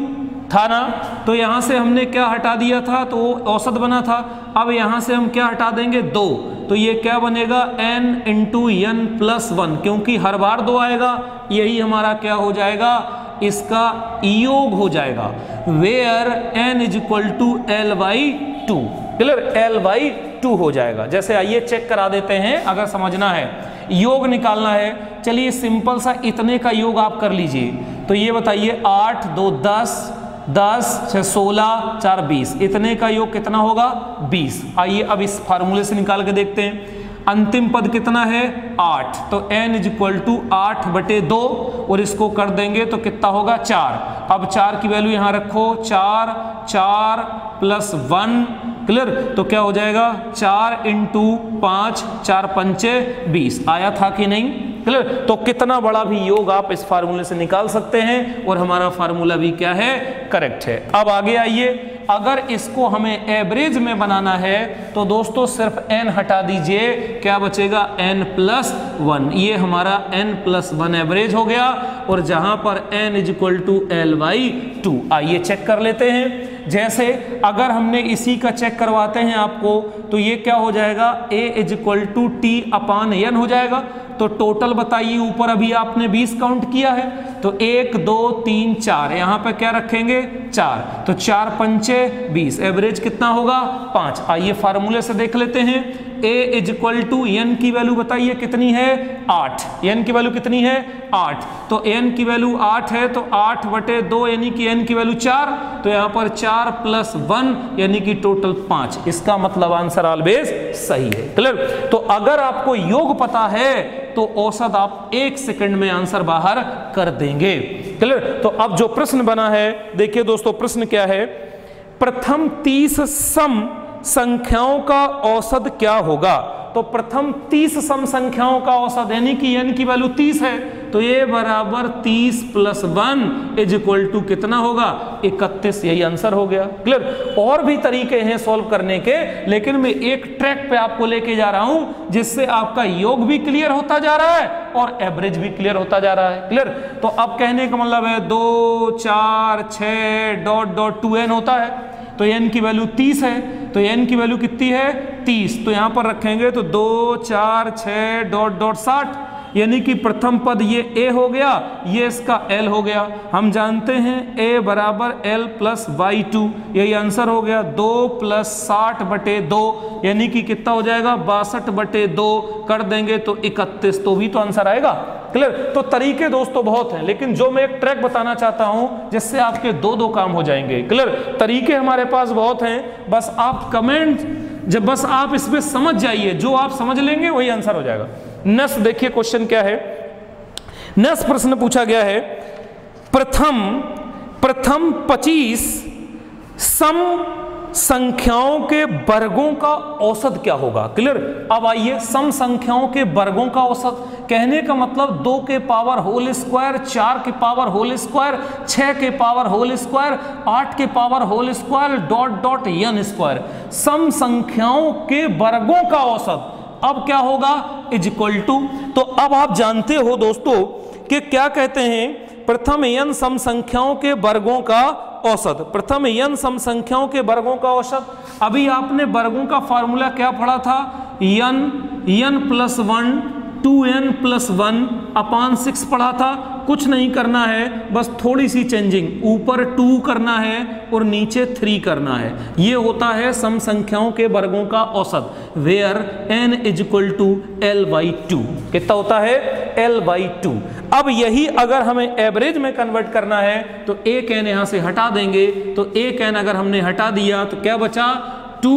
था ना तो यहाँ से हमने क्या हटा दिया था? तो औसत बना था। अब यहाँ से हम क्या हटा देंगे? दो। तो ये क्या बनेगा? n into n plus one क्योंकि हर बार दो आएगा, यही हमारा क्या हो जाएगा? इसका योग हो जाएगा। Where n is equal to l by two clear l by two हो जाएगा। जैसे आइए चेक करा देते हैं, अगर समझना है। योग निकालना है। चलिए सिंपल सा इतने का योग आप कर लीजिए। तो ये बताइए, आठ, दो, दस दस छः सोलह, चार, बीस। इतने का योग कितना होगा? बीस। आइए अब इस फार्मूले से निकाल के देखते हैं। अंतिम पद कितना है? आठ। तो n इज़ इक्वल टू आठ बटे दो, और इसको कर देंगे तो कितना होगा? चार। अब चार की वैल्यू यहाँ रखो। चार चार प्लस वन क्लियर तो क्या हो जाएगा? चार इंटू पाँच, चार पंचे, बीस। आया था कि नहीं? तो कितना बड़ा भी योग आप इस फार्मूले से निकाल सकते हैं और हमारा फार्मूला भी क्या है? करेक्ट है। अब आगे आइए। अगर इसको हमें एवरेज में बनाना है तो दोस्तों सिर्फ़ n हटा दीजिए। क्या बचेगा? n प्लस वन ये हमारा n प्लस वन एवरेज हो गया और जहाँ पर n is equal to l by two आइए चेक कर लेते हैं। जैसे अगर हमने इसी का चेक करवाते हैं आपको तो ये क्या हो जाएगा? a is equal to t upon n हो जाएगा। तो टोटल बताइए, ऊपर अभी आपने 20 काउंट किया है तो एक, दो, तीन, चार, यहाँ पे क्या रखेंगे? चार। तो चार पंचे बीस। एवरेज कितना होगा? पाँच। आइए फार्मूले से देख लेते हैं। A is equal to n की वैल्यू बताइए, कितनी है? आठ। N की वैल्यू कितनी है? आठ। तो n की वैल्यू आठ है तो आठ बटे दो, यानी कि n की वैल्यू चार। तो यहाँ पर चार प्लस वन यानी कि टोटल पाँच। इसका मतलब आंसर ऑलवेज सही है। क्लियर तो अगर आपको योग पता है तो औसत आप एक सेकंड में आंसर बाहर कर देंगे। क्लियर? तो अब जो प्रश्न बना है, देखिए दोस्तों, प्रश्न क्या है? प्रथम तीस सम संख्याओं का औसत क्या होगा? तो प्रथम 30 सम संख्याओं का औसत, यानी कि n की वैल्यू 30 है तो ये बराबर 30 plus one is equal to कितना होगा? 31 यही आंसर हो गया। क्लियर और भी तरीके हैं सॉल्व करने के, लेकिन मैं एक ट्रैक पे आपको लेके जा रहा हूँ, जिससे आपका योग भी क्लियर होता जा रहा है और एवरेज भी क्लियर होता जा रहा है। क्लियर तो अब कहने का मतलब है, दो, चार छ डॉट डॉट टू एन होता है। तो एन की वैल्यू 30 है तो एन की वैल्यू कितनी है? 30 तो यहाँ पर रखेंगे तो दो, चार छ डॉट डॉट साठ। यानी कि प्रथम पद ये ए हो गया, ये इसका एल हो गया। हम जानते हैं ए बराबर एल प्लस वाई टू यही आंसर हो गया दो प्लस साठ बटे दो। यानी कि कितना हो जाएगा? बासठ बटे दो। कर देंगे तो इकतीस। तो भी तो आंसर आएगा। क्लियर? तो तरीके दोस्तों बहुत हैं, लेकिन जो मैं एक ट्रैक बताना चाहता हूँ, जिससे आपके दो दो काम हो जाएँगे। क्लियर? तरीके हमारे पास बहुत हैं, बस आप कमेंट, जब बस आप इसमें समझ जाइए, जो आप समझ लेंगे, वही आंसर हो जाएगा। नेक्स्ट देखिए, क्वेश्चन क्या है? नेक्स्ट प्रश्न पूछा गया है, प्रथम प्रथम 25 सम संख्याओं के वर्गों का औसत क्या होगा? क्लियर अब आइए सम संख्याओं के वर्गों का औसत। कहने का मतलब दो के पावर होल स्क्वायर चार के पावर होल स्क्वायर छह के पावर होल स्क्वायर आठ के power whole square dot dot n square सम संख्याओं के वर्गों का औसत। अब क्या होगा? इज़ इक्वल टू तो अब आप जानते हो दोस्तों कि क्या कहते हैं? प्रथम यन सम संख्याओं के वर्गों का औसत। प्रथम यन सम संख्याओं के वर्गों का औसत। अभी आपने वर्गों का फॉर्मूला क्या पढ़ा था? N n plus one two n plus one upon six पढ़ा था, कुछ नहीं करना है, बस थोड़ी सी चेंजिंग। ऊपर टू करना है और नीचे थ्री करना है। ये होता है सम संख्याओं के वर्गों का औसत। Where n is equal to l by two. कितना होता है? L by two. अब यही अगर हमें एवरेज में कन्वर्ट करना है तो एक एन यहाँ से हटा देंगे। तो एक एन अगर हमने हटा दिया तो क्या बचा? टू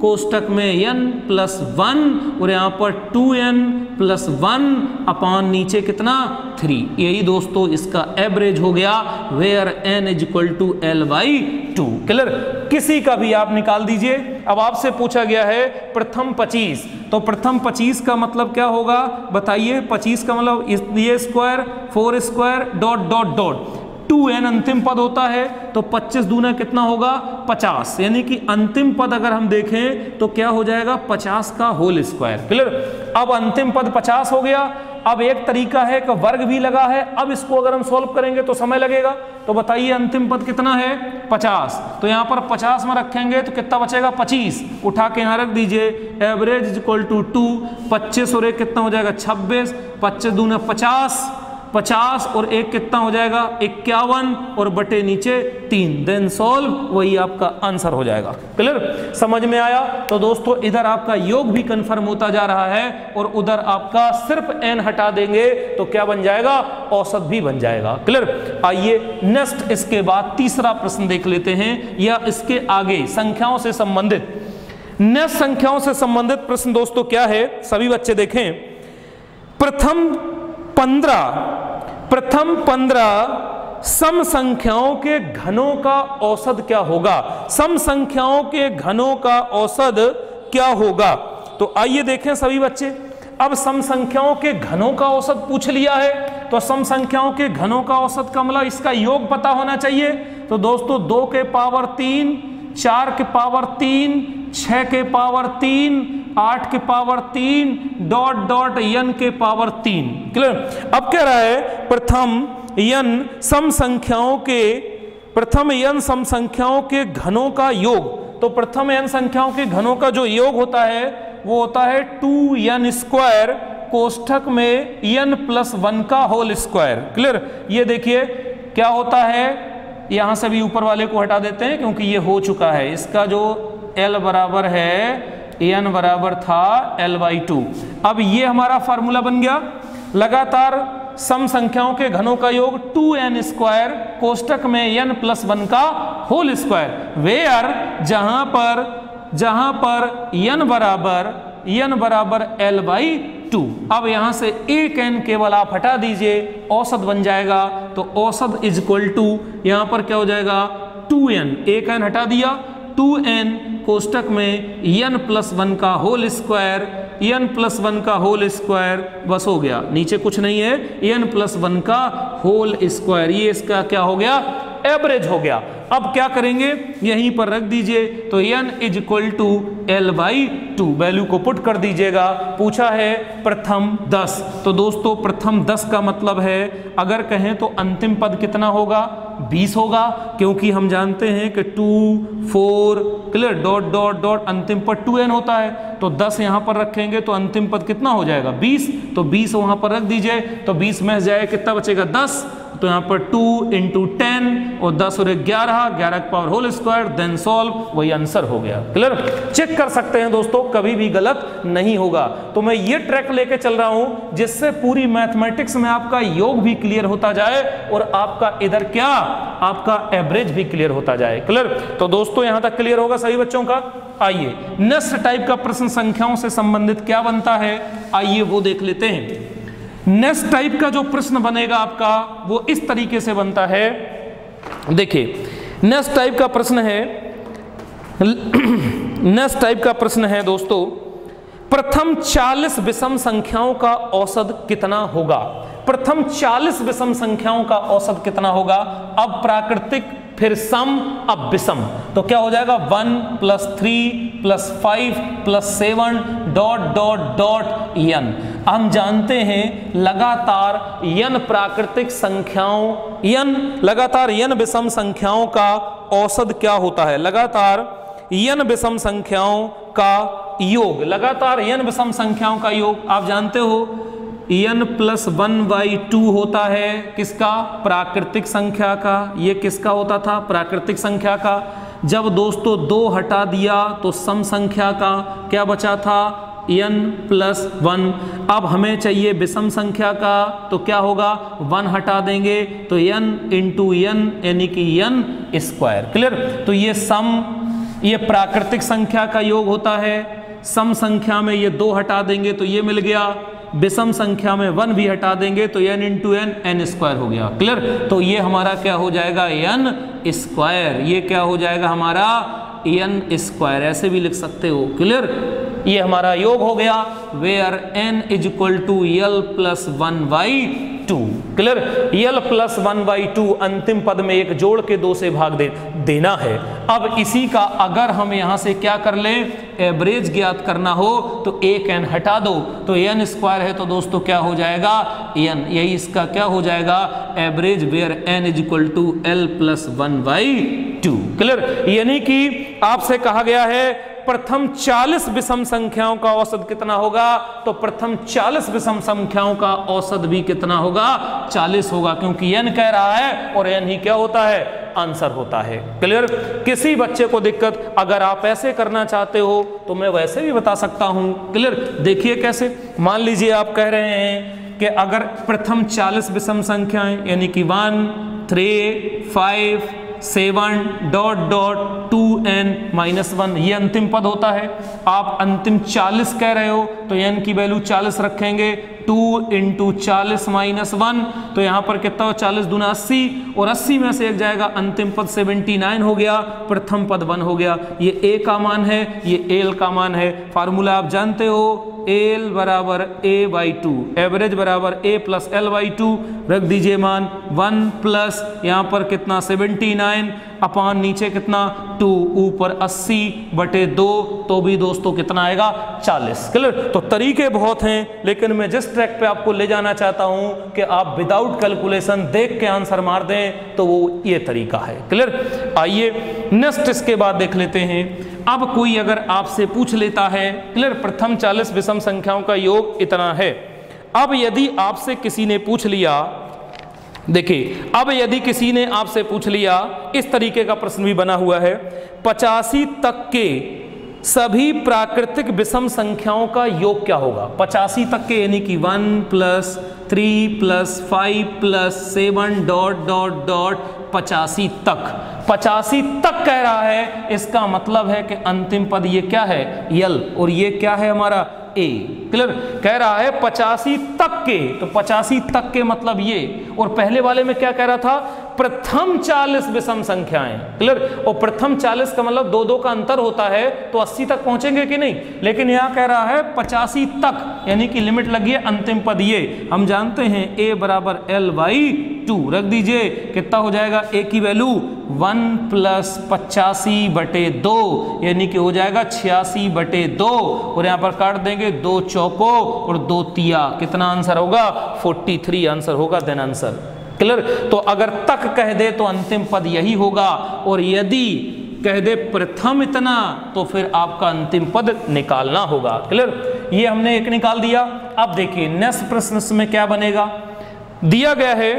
कोष्टक में n प्लस वन और यहाँ पर two n plus one upon नीचे कितना? थ्री यही दोस्तों इसका एवरेज हो गया where n is equal to l by two clear किसी का भी आप निकाल दीजिए। अब आपसे पूछा गया है, प्रथम 25 तो प्रथम 25 का मतलब क्या होगा? बताइए 25 का मतलब ये square four square dot dot dot two n अंतिम पद होता है तो 25 दूना कितना होगा? 50 यानी कि अंतिम पद अगर हम देखें तो क्या हो जाएगा? 50 का होल स्क्वायर क्लियर अब अंतिम पद 50 हो गया। अब एक तरीका है कि वर्ग भी लगा है। अब इसको अगर हम सॉल्व करेंगे तो समय लगेगा। तो बताइए अंतिम पद कितना है? 50 तो यहाँ पर 50 में रखेंगे तो कितना बचेगा? 25 उठा के यहाँ रख दीजिए। एवरेज इक्वल टू टू पच्चीस और एक कितना हो जाएगा? 26 पच्चीस दूना पचास। पचास और एक कितना हो जाएगा? इक्यावन और बटे नीचे तीन। देन सॉल्व वही आपका आंसर हो जाएगा। क्लियर समझ में आया? तो दोस्तों, इधर आपका योग भी कंफर्म होता जा रहा है और उधर आपका सिर्फ़ एन हटा देंगे तो क्या बन जाएगा? औसत भी बन जाएगा। क्लियर आइए नेक्स्ट इसके बाद तीसरा प्रश्न देख लेते हैं या इसके आगे संख्याओं से संबंधित। नेक्स्ट संख्याओं से संबंधित प्रश्न दोस्तों क्या है? सभी बच्चे देखें। प्रथम पंद्रह, प्रथम पंद्रह सम संख्याओं के घनों का औसत क्या होगा? सम संख्याओं के घनों का औसत क्या होगा? तो आइए देखें सभी बच्चे। अब सम संख्याओं के घनों का औसत पूछ लिया है। तो सम संख्याओं के घनों का औसत का मतलब इसका योग पता होना चाहिए। तो दोस्तों, दो के पावर तीन, चार के पावर तीन छ के पावर तीन आठ के पावर तीन, डॉट डॉट, यन के पावर तीन। क्लियर? अब कह रहा है, प्रथम यन सम संख्याओं के, प्रथम यन सम संख्याओं के घनों का योग। तो प्रथम यन संख्याओं के घनों का जो योग होता है, वो होता है टू यन स्क्वायर कोष्ठक में यन प्लस वन का होल स्क्वायर। क्लियर? ये देखिए, क्या होता है? यहाँ से भी ऊपर वाले को हटा देते हैं, क्योंकि ये हो चुका है। इसका जो एल बराबर है एन बराबर था एल बाई टू अब ये हमारा फार्मूला बन गया। लगातार सम संख्याओं के घनों का योग टू एन स्क्वायर कोष्टक में एन प्लस वन का होल स्क्वायर वेयर जहाँ पर जहाँ पर एन बराबर एन बराबर एल बाई टू अब यहाँ से एक एन केवल आप हटा दीजिए, औसत बन जाएगा। तो औसत इज़ इक्वल टू यहाँ पर क्या हो जाएगा? टू एन एक एन हटा दिया टू एन कोष्टक में एन प्लस वन का whole square n plus one का होल स्क्वायर, बस हो गया। नीचे कुछ नहीं है। एन प्लस वन का होल स्क्वायर। ये इसका क्या हो गया? एवरेज हो गया। अब क्या करेंगे? यहीं पर रख दीजिए। तो n is equal to l by two value को पुट कर दीजिएगा। पूछा है प्रथम 10 तो दोस्तों, प्रथम 10 का मतलब है, अगर कहें तो अंतिम पद कितना होगा? 20 होगा, क्योंकि हम जानते हैं कि 2 4 क्लियर डॉट डॉट डॉट अंतिम पद 2n होता है। तो 10 यहाँ पर रखेंगे तो अंतिम पद कितना हो जाएगा? 20 तो 20 वहाँ पर रख दीजिए। तो 20 में जाए कितना बचेगा? 10 तो यहाँ पर 2 इंटू टेन और 10 और ग्यारह ग्यारह power whole square then solve वही आंसर हो गया। क्लियर चेक कर सकते हैं दोस्तों, कभी भी गलत नहीं होगा। तो मैं ये ट्रैक लेके चल रहा हूँ, जिससे पूरी मैथमेटिक्स में आपका योग भी क्लियर होता जाए और आपका इधर क्या? आपका एवरेज भी क्लियर होता जाए। क्लियर तो दोस्तों, यहाँ तक क्लियर होगा सभी बच्चों का? आइए नेक्स्ट टाइप का प्रश्न संख्याओं से संबंधित क्या बनता है? आइए वो देख लेते हैं। नेक्स्ट टाइप का जो प्रश्न बनेगा आपका, वो इस तरीके से बनता है। देखिए नेक्स्ट टाइप का प्रश्न है। नेक्स्ट टाइप का प्रश्न है दोस्तों, प्रथम 40 विषम संख्याओं का औसत कितना होगा? प्रथम 40 विषम संख्याओं का औसत कितना होगा? अब प्राकृतिक फिर सम, अब विषम तो क्या हो जाएगा? One plus three plus five plus seven dot dot dot n. हम जानते हैं लगातार यन प्राकृतिक संख्याओं, यन, लगातार यन विषम संख्याओं का औसत क्या होता है? लगातार यन विषम संख्याओं का योग। लगातार यन विषम संख्याओं का योग, आप जानते हो? N plus one by two होता है किसका? प्राकृतिक संख्या का। ये किसका होता था? प्राकृतिक संख्या का। जब दोस्तों दो हटा दिया तो सम संख्या का क्या बचा था? एन प्लस वन अब हमें चाहिए विषम संख्या का तो क्या होगा? वन हटा देंगे। तो n इंटू एन यानी कि n स्क्वायर क्लियर तो ये सम, ये प्राकृतिक संख्या का योग होता है। सम संख्या में ये दो हटा देंगे तो ये मिल गया। विषम संख्या में वन भी हटा देंगे तो n into n n square हो गया। क्लियर तो ये हमारा क्या हो जाएगा? एन स्क्वायर ये क्या हो जाएगा हमारा? एन स्क्वायर ऐसे भी लिख सकते हो। क्लियर ये हमारा योग हो गया। Where n is equal to l plus one by two clear l plus one by two अंतिम पद में एक जोड़ के दो से भाग दे, देना है। अब इसी का अगर हम यहाँ से क्या कर लें? एवरेज ज्ञात करना हो तो एक एन हटा दो। तो एन स्क्वायर है तो दोस्तों क्या हो जाएगा? एन यही इसका क्या हो जाएगा? Average where n is equal to l plus one by two clear यानी कि आपसे कहा गया है प्रथम 40 विषम संख्याओं का औसत कितना होगा? तो प्रथम 40 विषम संख्याओं का औसत भी कितना होगा? 40 होगा, क्योंकि n कह रहा है और n ही क्या होता है? आंसर होता है। क्लियर? किसी बच्चे को दिक्कत, अगर आप ऐसे करना चाहते हो तो मैं वैसे भी बता सकता हूँ। क्लियर? देखिए कैसे। मान लीजिए आप कह रहे हैं कि अगर प्रथम 40 विषम संख्याएँ, यानी कि one three five seven dot dot two n minus one ये अंतिम पद होता है। आप अंतिम चालीस कह रहे हो तो एन की वैल्यू चालीस रखेंगे। टू इंटू चालीस माइनस वन तो यहाँ पर कितना चालीस दूना अस्सी, और अस्सी में से एक जाएगा, अंतिम पद सेवेंटी नाइन हो गया, प्रथम पद वन हो गया। ये ए का मान है, ये एल का मान है। फार्मूला आप जानते हो एल बराबर ए बाई टू एवरेज बराबर a plus l by two रख दीजिए मान वन प्लस यहाँ पर कितना? सेवेंटी नाइन अपान नीचे कितना? टू ऊपर 80 बटे दो तो भी दोस्तों कितना आएगा? 40 क्लियर? तो तरीके बहुत हैं, लेकिन मैं जिस ट्रैक पे आपको ले जाना चाहता हूँ कि आप विदाउट कैलकुलेशन देख के आंसर मार दें तो वो ये तरीका है। क्लियर आइए नेक्स्ट इसके बाद देख लेते हैं। अब कोई अगर आपसे पूछ लेता है क्लियर प्रथम 40 विषम संख्याओं का योग इतना है। अब यदि आपसे किसी ने पूछ लिया, देखिए, अब यदि किसी ने आपसे पूछ लिया, इस तरीके का प्रश्न भी बना हुआ है। पचासी तक के सभी प्राकृतिक विषम संख्याओं का योग क्या होगा? पचासी तक के, यानी कि one plus three plus five plus seven dot dot dot पचासी तक। पचासी तक कह रहा है, इसका मतलब है कि अंतिम पद ये क्या है? यल और ये क्या है हमारा? ए क्लियर कह रहा है पचासी तक के तो पचासी तक के मतलब ये। और पहले वाले में क्या कह रहा था? प्रथम चालीस विषम संख्याएँ। क्लियर और प्रथम चालीस का मतलब दो दो का अंतर होता है तो अस्सी तक पहुँचेंगे कि नहीं? लेकिन यहाँ कह रहा है पचासी तक, यानी कि लिमिट लगी है अंतिम पद ये। हम जानते हैं ए बराबर एल बाई टू रख दीजिए, कितना हो जाएगा? ए की वैल्यू वन प्लस पचासी बटे दो, यानी कि हो जाएगा छियासी बटे दो। और यहाँ पर काट देंगे दो चौको और दो तिया। कितना आंसर होगा? 43 आंसर होगा देन आंसर। क्लियर? तो अगर तक कह दे तो अंतिम पद यही होगा। और यदि कह दे प्रथम इतना तो फिर आपका अंतिम पद निकालना होगा। क्लियर? ये हमने एक निकाल दिया। अब देखिए, नेक्स्ट प्रश्न में क्या बनेगा? दिया गया है,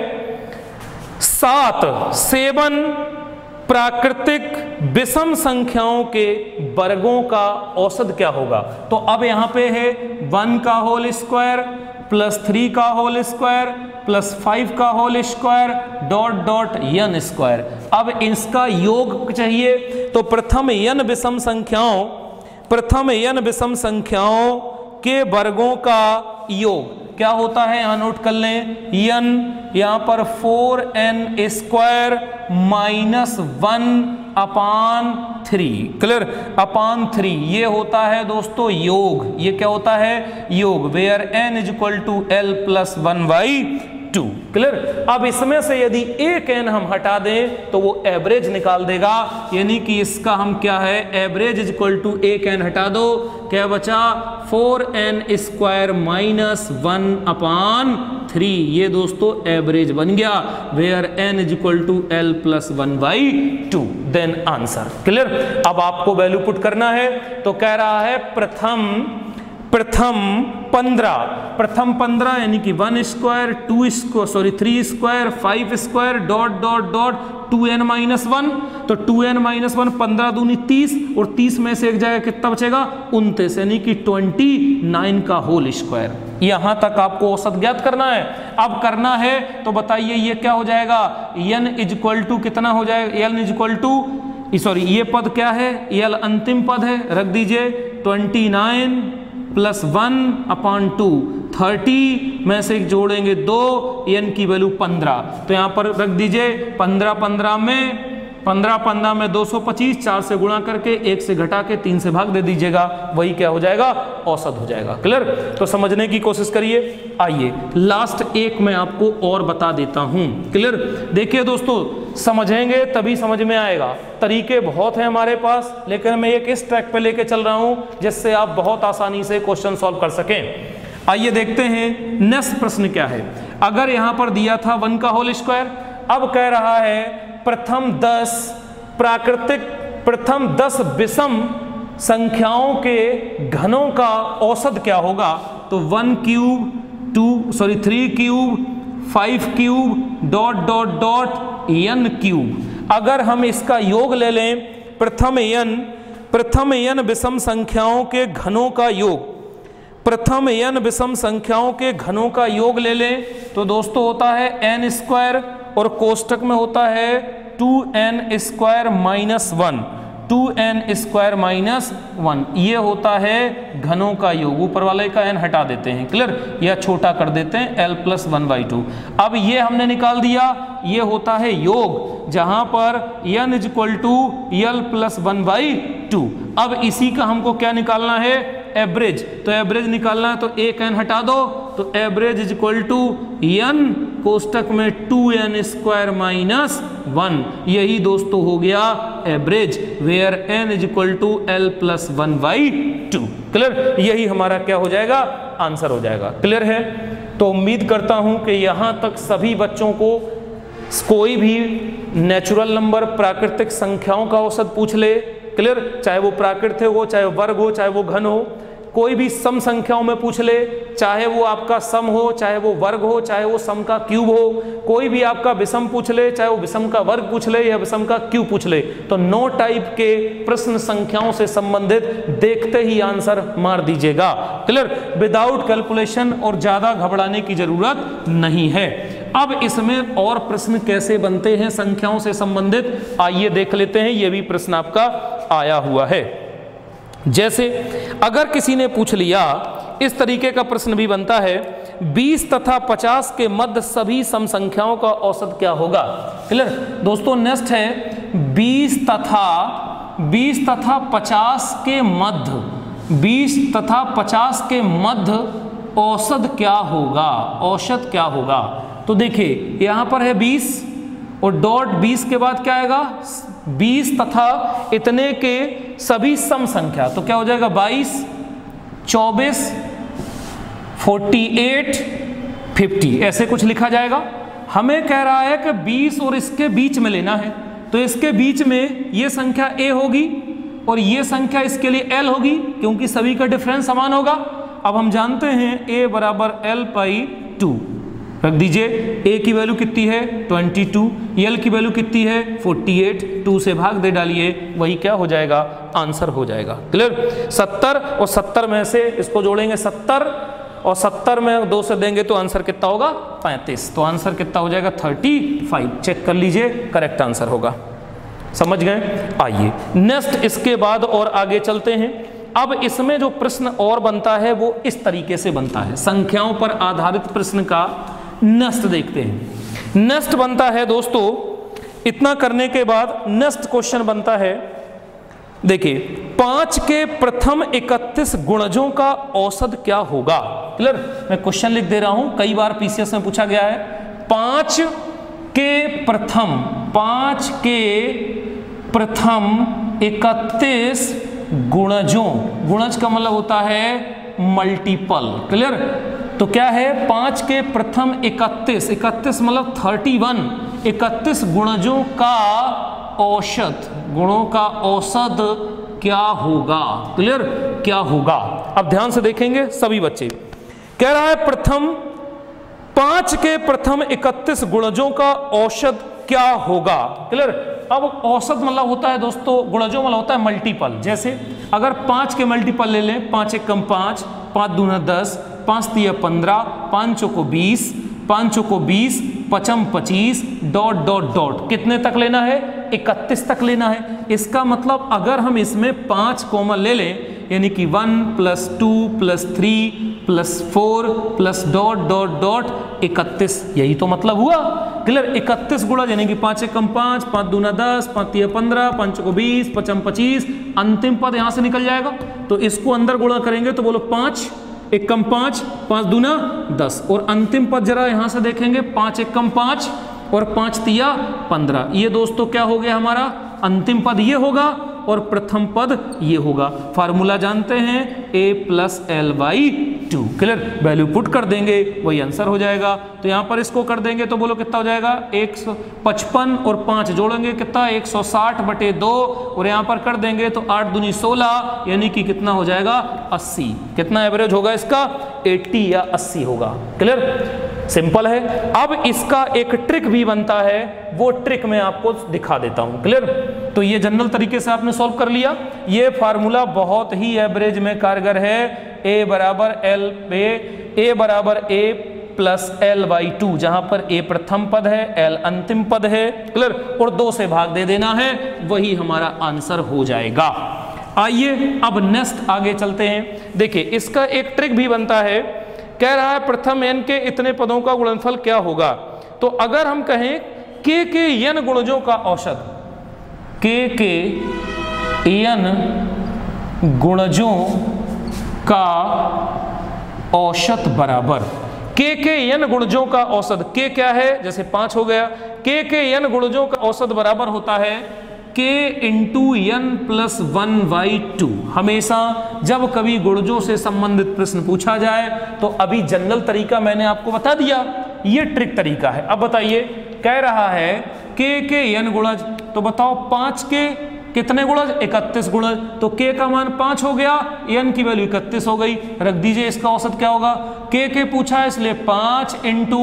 सात सेवन प्राकृतिक विषम संख्याओं के वर्गों का औसत क्या होगा? तो अब यहाँ पे है, वन का होल स्क्वायर प्लस थ्री का होल स्क्वायर प्लस फाइव का whole square dot dot n square अब इसका योग चाहिए तो प्रथम यन विषम संख्याओं, प्रथम यन विषम संख्याओं के वर्गों का योग। क्या होता है, यहाँ नोट कर लें यन यहाँ पर four n square minus one upon three. Clear upon three. ये होता है दोस्तों योग। ये क्या होता है? योग। Where n is equal to l plus one by two clear अब इसमें से यदि एक एन हम हटा दें तो वो एवरेज निकाल देगा। यानी कि इसका हम क्या है? एवरेज इज़ इक्वल टू एक एन हटा दो। क्या बचा? Four n square minus one upon three ये दोस्तों एवरेज बन गया। Where n is equal to l plus one by two then answer clear अब आपको वैल्यू पुट करना है। तो कह रहा है, प्रथम प्रथम पंद्रह। प्रथम पंद्रह यानी कि one square, two square sorry three square five square dot dot dot two n minus one तो टू एन माइनस वन पंद्रह दूनी तीस, और तीस में से एक जाएगा कितना बचेगा? उनतीस, यानी कि ट्वेंटी नाइन का होल स्क्वायर यहाँ तक आपको औसत ज्ञात करना है। अब करना है तो बताइए ये क्या हो जाएगा? एन इज़ इक्वल टू कितना हो जाएगा n is equal to sorry ये पद क्या है? यल अंतिम पद है, रख दीजिए twenty nine plus one upon two, thirty, में से जोड़ेंगे दो एन की वैल्यू पंद्रह। तो यहाँ पर रख दीजिए, पंद्रह पंद्रह में, पंद्रह पंद्रह में दो सौ पच्चीस, चार से गुणा करके एक से घटा के तीन से भाग दे दीजिएगा। वही क्या हो जाएगा? औसत हो जाएगा। क्लियर? तो समझने की कोशिश करिए। आइए, लास्ट एक मैं आपको और बता देता हूँ। क्लियर? देखिए दोस्तों समझेंगे तभी समझ में आएगा। तरीके बहुत हैं हमारे पास, लेकिन मैं एक इस ट्रैक पे लेके चल रहा हूँ जिससे आप बहुत आसानी से क्वेश्चन सॉल्व कर सकें। आइए देखते हैं नेक्स्ट प्रश्न क्या है। अगर यहाँ पर दिया था वन का होल स्क्वायर अब कह रहा है प्रथम दस प्राकृतिक, प्रथम दस विषम संख्याओं के घनों का औसत क्या होगा? तो one cube two sorry three cube five cube dot dot dot n cube. अगर हम इसका योग ले लें, प्रथम एन प्रथम एन विषम संख्याओं के घनों का योग। प्रथम एन विषम संख्याओं के घनों का योग ले लें तो दोस्तों होता है एन स्क्वायर और कोष्टक में होता है two n square minus one. Two n square minus one. ये होता है घनों का योग। ऊपर वाले का एन हटा देते हैं। क्लियर? या छोटा कर देते हैं, l plus one by two. अब ये हमने निकाल दिया। ये होता है योग, जहाँ पर n is equal to l plus one by two. अब इसी का हमको क्या निकालना है? एवरेज तो एवरेज निकालना है तो एक एन हटा दो तो average is equal to n कोष्टक में two n square minus one यही दोस्तों हो गया average where n is equal to l plus one by two clear यही हमारा क्या हो जाएगा? आंसर हो जाएगा. क्लियर है? तो उम्मीद करता हूँ कि यहाँ तक सभी बच्चों को कोई भी नेचुरल नंबर प्राकृतिक संख्याओं का औसत पूछ ले. क्लियर चाहे वो प्राकृत हो, चाहे वर्ग हो, चाहे वो घन हो. कोई भी सम संख्याओं में पूछ ले, चाहे वो आपका सम हो, चाहे वो वर्ग हो, चाहे वो सम का क्यूब हो, कोई भी आपका विषम पूछ ले, चाहे वो विषम का वर्ग पूछ ले या विषम का क्यूब पूछ ले तो नो टाइप के प्रश्न संख्याओं से संबंधित देखते ही आंसर मार दीजिएगा। क्लियर? विदाउट कैलकुलेशन और ज़्यादा घबराने की ज़रूरत नहीं है। अब इसमें और प्रश्न कैसे बनते हैं संख्याओं से संबंधित? आइए देख लेते हैं यह भी प्रश्न आपका आया हुआ है। जैसे, अगर किसी ने पूछ लिया, इस तरीके का प्रश्न भी बनता है 20 तथा 50 के मध्य सभी सम संख्याओं का औसत क्या होगा? क्लियर? दोस्तों, नेक्स्ट है 20 तथा 20 तथा 50 के मध्य 20 तथा 50 के मध्य औसत क्या होगा? औसत क्या होगा? तो देखिए, यहाँ पर है 20 और डॉट 20 के बाद क्या आएगा? 20 तथा इतने के सभी सम संख्या तो क्या हो जाएगा 22 24 48 50 ऐसे कुछ लिखा जाएगा। हमें कह रहा है कि 20 और इसके बीच में लेना है तो इसके बीच में ये संख्या a होगी और ये संख्या इसके लिए l होगी, क्योंकि सभी का डिफरेंस समान होगा। अब हम जानते हैं a बराबर एल पाई टू। रख दीजिए। ए की वैल्यू कितनी है? 22 एल की वैल्यू कितनी है? 48 टू से भाग दे डालिए। वही क्या हो जाएगा? आंसर हो जाएगा। क्लियर 70 और 70 में से इसको जोड़ेंगे 70 और 70 में दो से देंगे तो आंसर कितना होगा? 35 तो आंसर कितना हो जाएगा? 35 चेक कर लीजिए। करेक्ट आंसर होगा। समझ गए? आइए। नेक्स्ट इसके बाद और आगे चलते हैं। अब इसमें जो प्रश्न और बनता है, वो इस तरीके से बनता है। संख्याओं पर आधारित प्रश्न का नस्ट देखते हैं। नस्ट बनता है दोस्तों, इतना करने के बाद नेक्स्ट क्वेश्चन बनता है। देखिए, पाँच के प्रथम इकतीस गुणजों का औसत क्या होगा? क्लियर? मैं क्वेश्चन लिख दे रहा हूँ, कई बार पीसीएस में पूछा गया है। पाँच के प्रथम, पाँच के प्रथम इकतीस गुणजों। गुणज का मतलब होता है मल्टीपल क्लियर? तो क्या है? पाँच के प्रथम इकतीस। इकतीस मतलब थर्टी वन। इकतीस गुणजों का औसत। गुणों का औसत क्या होगा? क्लियर? क्या होगा? अब ध्यान से देखेंगे सभी बच्चे। कह रहा है प्रथम, पाँच के प्रथम इकतीस गुणजों का औसत क्या होगा? क्लियर? अब औसत मतलब होता है दोस्तों, गुणजों मतलब होता है मल्टीपल जैसे, अगर पाँच के मल्टीपल ले लें, पाँच एक कम पाँच पाँच दूना दस पाँच तिया पंद्रह, पाँचों को बीस, पाँचों को बीस, पचम पच्चीस डॉट डॉट डॉट। कितने तक लेना है? इकतीस तक लेना है। इसका मतलब अगर हम इसमें पाँच कॉमन ले लें, यानी कि one plus two plus three plus four plus dot dot dot, इकतीस। यही तो मतलब हुआ। क्लियर? इकतीस गुणा यानी कि पाँच कम पाँच पाँच दूना दस, पाँच तिया पंद्रह, पाँच को बीस, पचम पच्चीस अंतिम पद यहाँ से निकल जाएगा। तो इसको अंदर गुणा करेंगे तो बोलो पाँच एक कम पाँच पाँच दूना, दस। और अंतिम पद जरा यहाँ से देखेंगे। पाँच एक कम पाँच और पाँच तिया पंद्रह। ये दोस्तों क्या हो गया हमारा? अंतिम पद ये होगा और प्रथम पद ये होगा। फार्मूला जानते हैं a plus l by two clear value put कर देंगे, वही आंसर हो जाएगा। तो यहाँ पर इसको कर देंगे तो बोलो कितना हो जाएगा? एक पचपन और पाँच जोड़ेंगे कितना? एक सौ साठ बटे दो। और यहाँ पर कर देंगे तो आठ दुनी सोलह, यानी कि कितना हो जाएगा? अस्सी। कितना एवरेज होगा इसका? एट्टी या अस्सी होगा। क्लियर सिंपल है। अब इसका एक ट्रिक भी बनता है। वो ट्रिक मैं आपको दिखा देता हूँ। क्लियर तो ये जनरल तरीके से आपने सॉल्व कर लिया। ये फार्मूला बहुत ही एवरेज में कारगर है। ए बराबर एल ए ए बराबर a plus l by two जहाँ पर ए प्रथम पद है एल अंतिम पद है। क्लियर और दो से भाग दे देना है, वही हमारा आंसर हो जाएगा। आइए अब नेक्स्ट आगे चलते हैं। देखिए, इसका एक ट्रिक भी बनता है। कह रहा है, प्रथम एन के इतने पदों का गुणनफल क्या होगा? तो अगर हम कहें के के यन गुणजों का औषध के के यन गुणजों का औसत बराबर। के के एन गुणजों का औसत, के क्या है? जैसे पाँच हो गया। के के यन गुणजों का औसत बराबर होता है के into N plus one by two. हमेशा जब कभी गुणजों से संबंधित प्रश्न पूछा जाए तो अभी जनरल तरीका मैंने आपको बता दिया। ये ट्रिक तरीका है। अब बताइए, कह रहा है, के के यन गुणज तो बताओ पाँच के कितने गुणज? इकतीस गुणज। तो के का मान पाँच हो गया एन की वैल्यू इकतीस हो गई। रख दीजिए इसका औसत क्या होगा? के के पूछा है इसलिए पाँच इंटू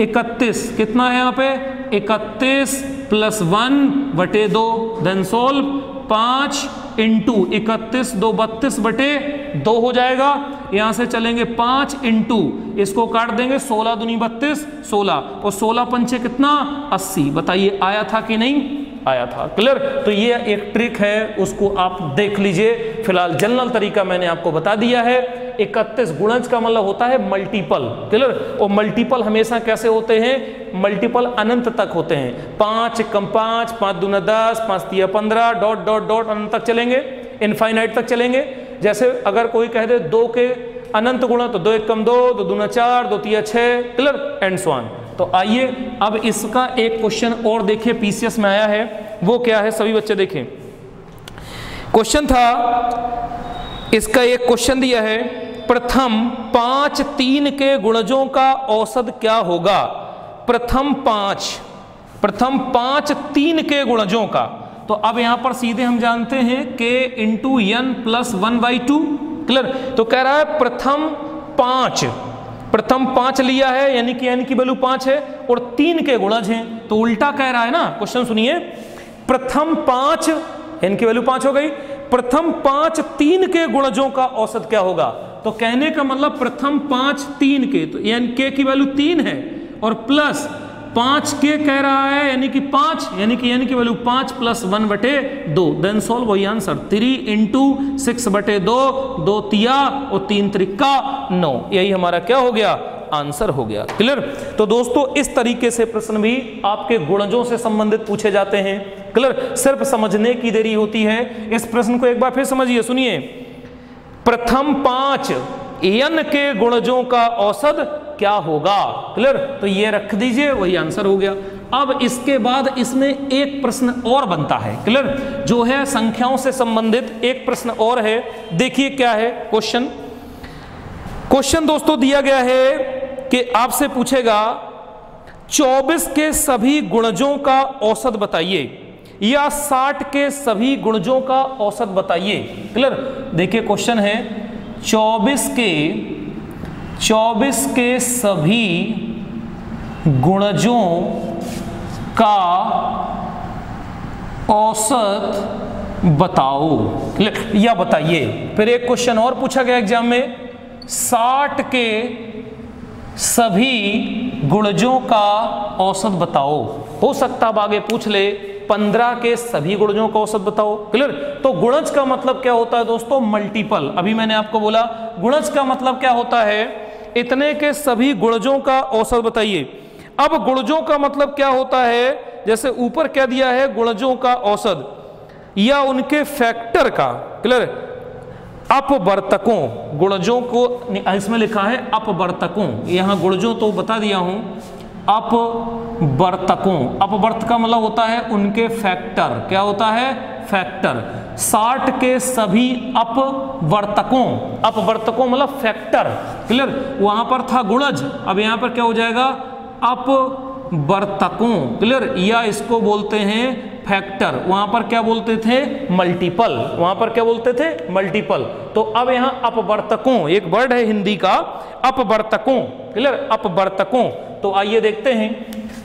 इकतीस। कितना है यहाँ पे? इकतीस प्लस वन बटे दो देन सोल्व पाँच इंटू इकतीस, दो बत्तीस बटे दो हो जाएगा। यहाँ से चलेंगे पाँच इंटू इसको काट देंगे सोलह दुनी बत्तीस, सोलह। और सोलह पंचे कितना? अस्सी। बताइए, आया था कि नहीं? आया था। क्लियर तो ये एक ट्रिक है, उसको आप देख लीजिए। फ़िलहाल जनरल तरीका मैंने आपको बता दिया है। इकतीस गुणज का मतलब होता है मल्टीपल क्लियर और मल्टीपल हमेशा कैसे होते हैं? मल्टीपल अनंत तक होते हैं। पाँच कम पाँच पाँच दूना दस, पाँच तिया पंद्रह डॉट डॉट डॉट अनंत तक चलेंगे। इनफाइनाइट तक चलेंगे। जैसे अगर कोई कह दे दो के अनंत गुणा तो दो एक कम दो दो दूना चार, दो तिया छह। क्लियर एंड स्वान तो आइए अब इसका एक क्वेश्चन और देखिए पीसीएस में आया है। वो क्या है? सभी बच्चे देखें। क्वेश्चन था, इसका एक क्वेश्चन दिया है, प्रथम पाँच तीन के गुणजों का औसत क्या होगा? प्रथम पाँच प्रथम पाँच तीन के गुणजों का। तो अब यहाँ पर सीधे हम जानते हैं के into n plus one by two clear तो कह रहा है, प्रथम पाँच प्रथम पाँच लिया है, यानी कि एन की वैल्यू पाँच है, और तीन के गुणज हैं। तो उल्टा कह रहा है ना क्वेश्चन सुनिए। प्रथम पाँच एन की वैल्यू पाँच हो गई। प्रथम पाँच तीन के गुणजों का औसत क्या होगा? तो कहने का मतलब प्रथम पाँच तीन के तो एन के की वैल्यू तीन है, और प्लस पाँच के कह रहा है, यानी कि पाँच, यानी कि यानी कि वैल्यू पाँच प्लस वन बटे दो। देन सोल्व वही आंसर थ्री इंटू सिक्स बटे दो दो तिया और तीन त्रिक्का, नौ। यही हमारा क्या हो गया? आंसर हो गया। क्लियर तो दोस्तों, इस तरीके से प्रश्न भी आपके गुणजों से संबंधित पूछे जाते हैं। क्लियर सिर्फ़ समझने की देरी होती है। इस प्रश्न को एक बार फिर समझिए, सुनिए। प्रथम पाँच एन के गुणजों का औसत क्या होगा? क्लियर तो ये रख दीजिए, वही आंसर हो गया। अब इसके बाद इसमें एक प्रश्न और बनता है। क्लियर जो है संख्याओं से संबंधित एक प्रश्न और है। देखिए क्या है क्वेश्चन क्वेश्चन दोस्तों दिया गया है कि आपसे पूछेगा 24 के सभी गुणजों का औसत बताइए या 60 के सभी गुणजों का औसत बताइए। क्लियर देखिए क्वेश्चन है 24 के 24 के सभी गुणजों का औसत बताओ। या बताइए। फिर एक क्वेश्चन और पूछा गया एग्ज़ाम में। 60 के सभी गुणजों का औसत बताओ। हो सकता अब आगे पूछ ले, पंद्रह के सभी गुणजों का औसत बताओ। क्लियर तो गुणज का मतलब क्या होता है दोस्तों? मल्टीपल अभी मैंने आपको बोला, गुणज का मतलब क्या होता है? इतने के सभी गुणजों का औसत बताइए। अब गुणजों का मतलब क्या होता है? जैसे ऊपर क्या दिया है गुणजों का औसत। या उनके फैक्टर का, क्लियर? अपवर्तकों गुणजों को इसमें लिखा है अपवर्तकों। यहाँ गुणजों तो बता दिया हूँ। अपवर्तकों। अपवर्त का मतलब होता है उनके फैक्टर। क्या होता है? फैक्टर। साठ के सभी अपवर्तकों अपवर्तकों मतलब फैक्टर क्लियर वहाँ पर था गुणज, अब यहाँ पर क्या हो जाएगा? अपवर्तकों क्लियर या इसको बोलते हैं फैक्टर वहाँ पर क्या बोलते थे? मल्टीपल वहाँ पर क्या बोलते थे? मल्टीपल तो अब यहाँ अपवर्तकों, एक वर्ड है हिंदी का, अपवर्तकों क्लियर अपवर्तकों। तो आइए देखते हैं।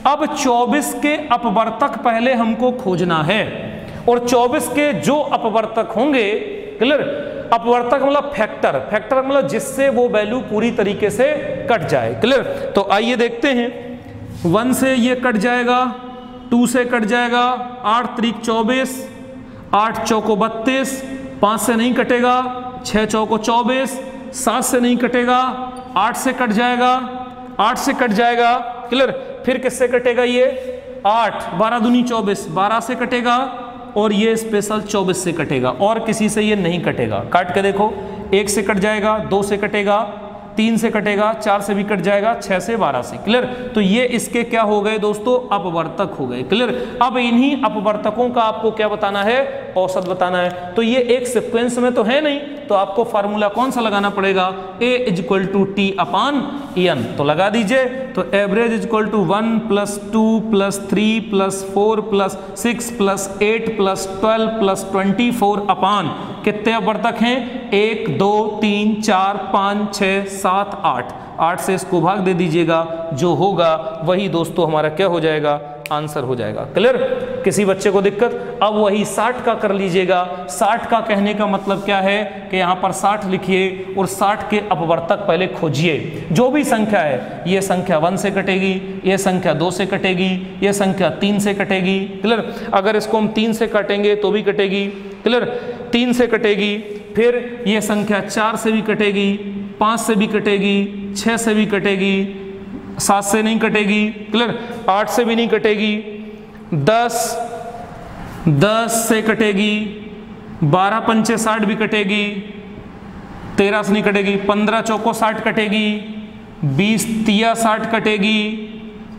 अब 24 के अपवर्तक पहले हमको खोजना है। और 24 के जो अपवर्तक होंगे, क्लियर? अपवर्तक मतलब फैक्टर। फैक्टर मतलब जिससे वो वैल्यू पूरी तरीके से कट जाए, क्लियर? तो आइए देखते हैं। वन से ये कट जाएगा, टू से कट जाएगा, आठ तरीक चौबीस, आठ चौको बत्तीस, पाँच से नहीं कटेगा छह चौको चौबीस, सात से नहीं कटेगा, आठ से कट जाएगा, आठ से कट जाएगा, क्लियर? फिर किससे कटेगा ये? आठ। बारह दूनी चौबीस, बारह से कटेगा और ये स्पेशल चौबीस से कटेगा। और किसी से ये नहीं कटेगा। काट के देखो, एक से कट जाएगा, दो से कटेगा, तीन से कटेगा, चार से भी कट जाएगा, छह से बारह से। क्लियर तो ये इसके क्या हो गए दोस्तों? अपवर्तक हो गए। क्लियर अब इन्हीं अपवर्तकों का आपको क्या बताना है? औसत बताना है। तो ये एक सिक्वेंस में तो है नहीं। तो आपको फार्मूला कौन सा लगाना पड़ेगा? A is equal to t upon n तो लगा दीजिए तो average is equal to one plus two plus three plus four plus six plus eight plus twelve plus twenty four upon कितने अपवर्तक हैं? एक, दो, तीन, चार, पाँच छः सात, आठ। आठ से इसको भाग दे दीजिएगा। जो होगा, वही दोस्तों हमारा क्या हो जाएगा? आंसर हो जाएगा। क्लियर किसी बच्चे को दिक्कत, अब वही 60 का कर लीजिएगा। 60 का कहने का मतलब क्या है कि यहाँ पर 60 लिखिए और 60 के अपवर्तक पहले खोजिए। जो भी संख्या है, ये संख्या वन से कटेगी, ये संख्या दो से कटेगी, ये संख्या तीन से कटेगी। क्लियर? अगर इसको हम तीन से काटेंगे तो भी कटेगी। क्लियर? तीन से कटेगी, फिर ये संख्या चार से भी कटेगी, पाँच से भी कटेगी छः से भी कटेगी, सात से नहीं कटेगी। क्लियर? आठ से भी नहीं कटेगी दस दस से कटेगी, बारह पंचे साठ भी कटेगी, तेरह से नहीं कटेगी, पंद्रह चौको साठ कटेगी, बीस तिया साठ कटेगी,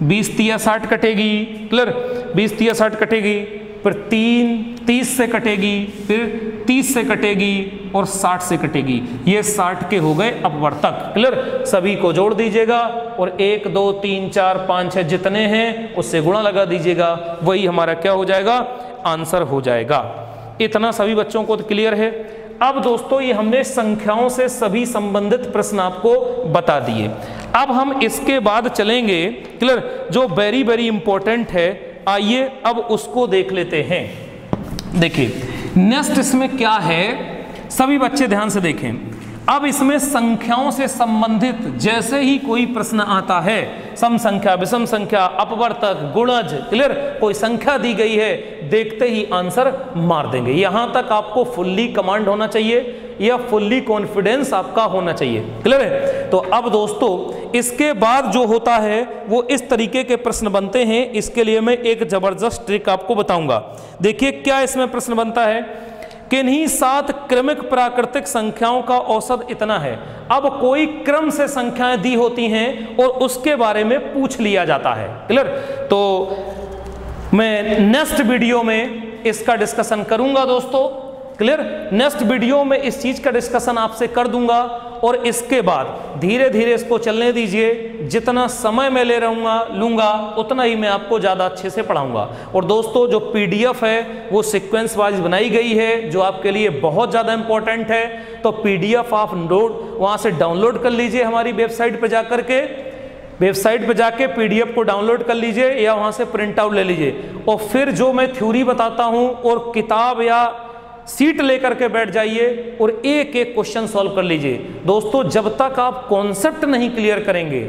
बीस तिया साठ कटेगी, क्लियर? बीस तिया साठ कटेगी, फिर तीन, तीस से कटेगी, फिर तीस से कटेगी और साठ से कटेगी। ये साठ के हो गए अपवर्तक क्लियर? सभी को जोड़ दीजिएगा और एक, दो, तीन, चार, पाँच छः जितने हैं, उससे गुणा लगा दीजिएगा। वही हमारा क्या हो जाएगा? आंसर हो जाएगा। इतना सभी बच्चों को तो क्लियर है। अब दोस्तों, ये हमने संख्याओं से सभी संबंधित प्रश्न आपको बता दिए। अब हम इसके बाद चलेंगे। क्लियर? जो वेरी वेरी इंपॉर्टेंट है, आइए अब उसको देख लेते हैं। देखिए नेक्स्ट इसमें क्या है? सभी बच्चे ध्यान से देखें। अब इसमें संख्याओं से संबंधित जैसे ही कोई प्रश्न आता है सम संख्या विषम संख्या अपवर्तक, गुणज क्लियर कोई संख्या दी गई है, देखते ही आंसर मार देंगे। यहाँ तक आपको फुल्ली कमांड होना चाहिए। या फुल्ली कॉन्फिडेंस आपका होना चाहिए। क्लियर है? तो अब दोस्तों, इसके बाद जो होता है, वो इस तरीके के प्रश्न बनते हैं। इसके लिए मैं एक ज़बरदस्त ट्रिक आपको बताऊँगा। देखिए, क्या इसमें प्रश्न बनता है? किन्हीं सात क्रमिक प्राकृतिक संख्याओं का औसत इतना है। अब कोई क्रम से संख्याएँ दी होती हैं और उसके बारे में पूछ लिया जाता है। क्लियर तो मैं नेक्स्ट वीडियो में इसका डिस्कशन करूँगा दोस्तों। क्लियर नेक्स्ट वीडियो में इस चीज़ का डिस्कशन आपसे कर दूँगा और इसके बाद धीरे धीरे इसको चलने दीजिए। जितना समय मैं ले रहूँगा, लूँगा, उतना ही मैं आपको ज़्यादा अच्छे से पढ़ाऊँगा। और दोस्तों, जो पीडीएफ है, वो सिक्वेंस वाइज बनाई गई है, जो आपके लिए बहुत ज़्यादा इंपॉर्टेंट है तो पीडीएफ आप नोट वहाँ से डाउनलोड कर लीजिए हमारी वेबसाइट पर जाकर के। वेबसाइट पर जाके पीडीएफ को डाउनलोड कर लीजिए या वहाँ से प्रिंट आउट ले लीजिए। और फिर जो मैं थ्योरी बताता हूँ और किताब या सीट लेकर के बैठ जाइए और एक एक क्वेश्चन सॉल्व कर लीजिए। दोस्तों, जब तक आप कॉन्सेप्ट नहीं क्लियर करेंगे,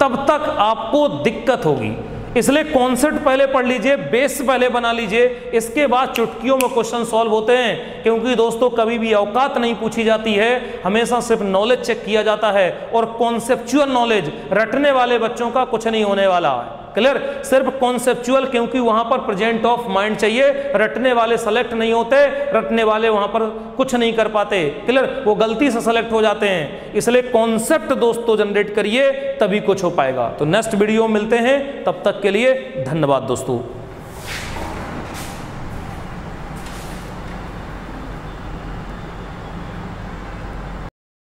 तब तक आपको दिक्कत होगी। इसलिए कॉन्सेप्ट पहले पढ़ लीजिए बेस पहले बना लीजिए। इसके बाद चुटकियों में क्वेश्चन सॉल्व होते हैं, क्योंकि दोस्तों, कभी भी औकात नहीं पूछी जाती है। हमेशा सिर्फ़ नॉलेज चेक किया जाता है और कॉन्सेप्चुअल नॉलेज रटने वाले बच्चों का कुछ नहीं होने वाला है। क्लियर? सिर्फ़ कॉन्सेप्चुअल क्योंकि वहाँ पर प्रेजेंट ऑफ़ माइंड चाहिए। रटने वाले सेलेक्ट नहीं होते, रटने वाले वहाँ पर कुछ नहीं कर पाते। क्लियर? वो गलती से सेलेक्ट हो जाते हैं। इसलिए कॉन्सेप्ट दोस्तों जनरेट करिए, तभी कुछ हो पाएगा। तो नेक्स्ट वीडियो मिलते हैं। तब तक के लिए धन्यवाद दोस्तों।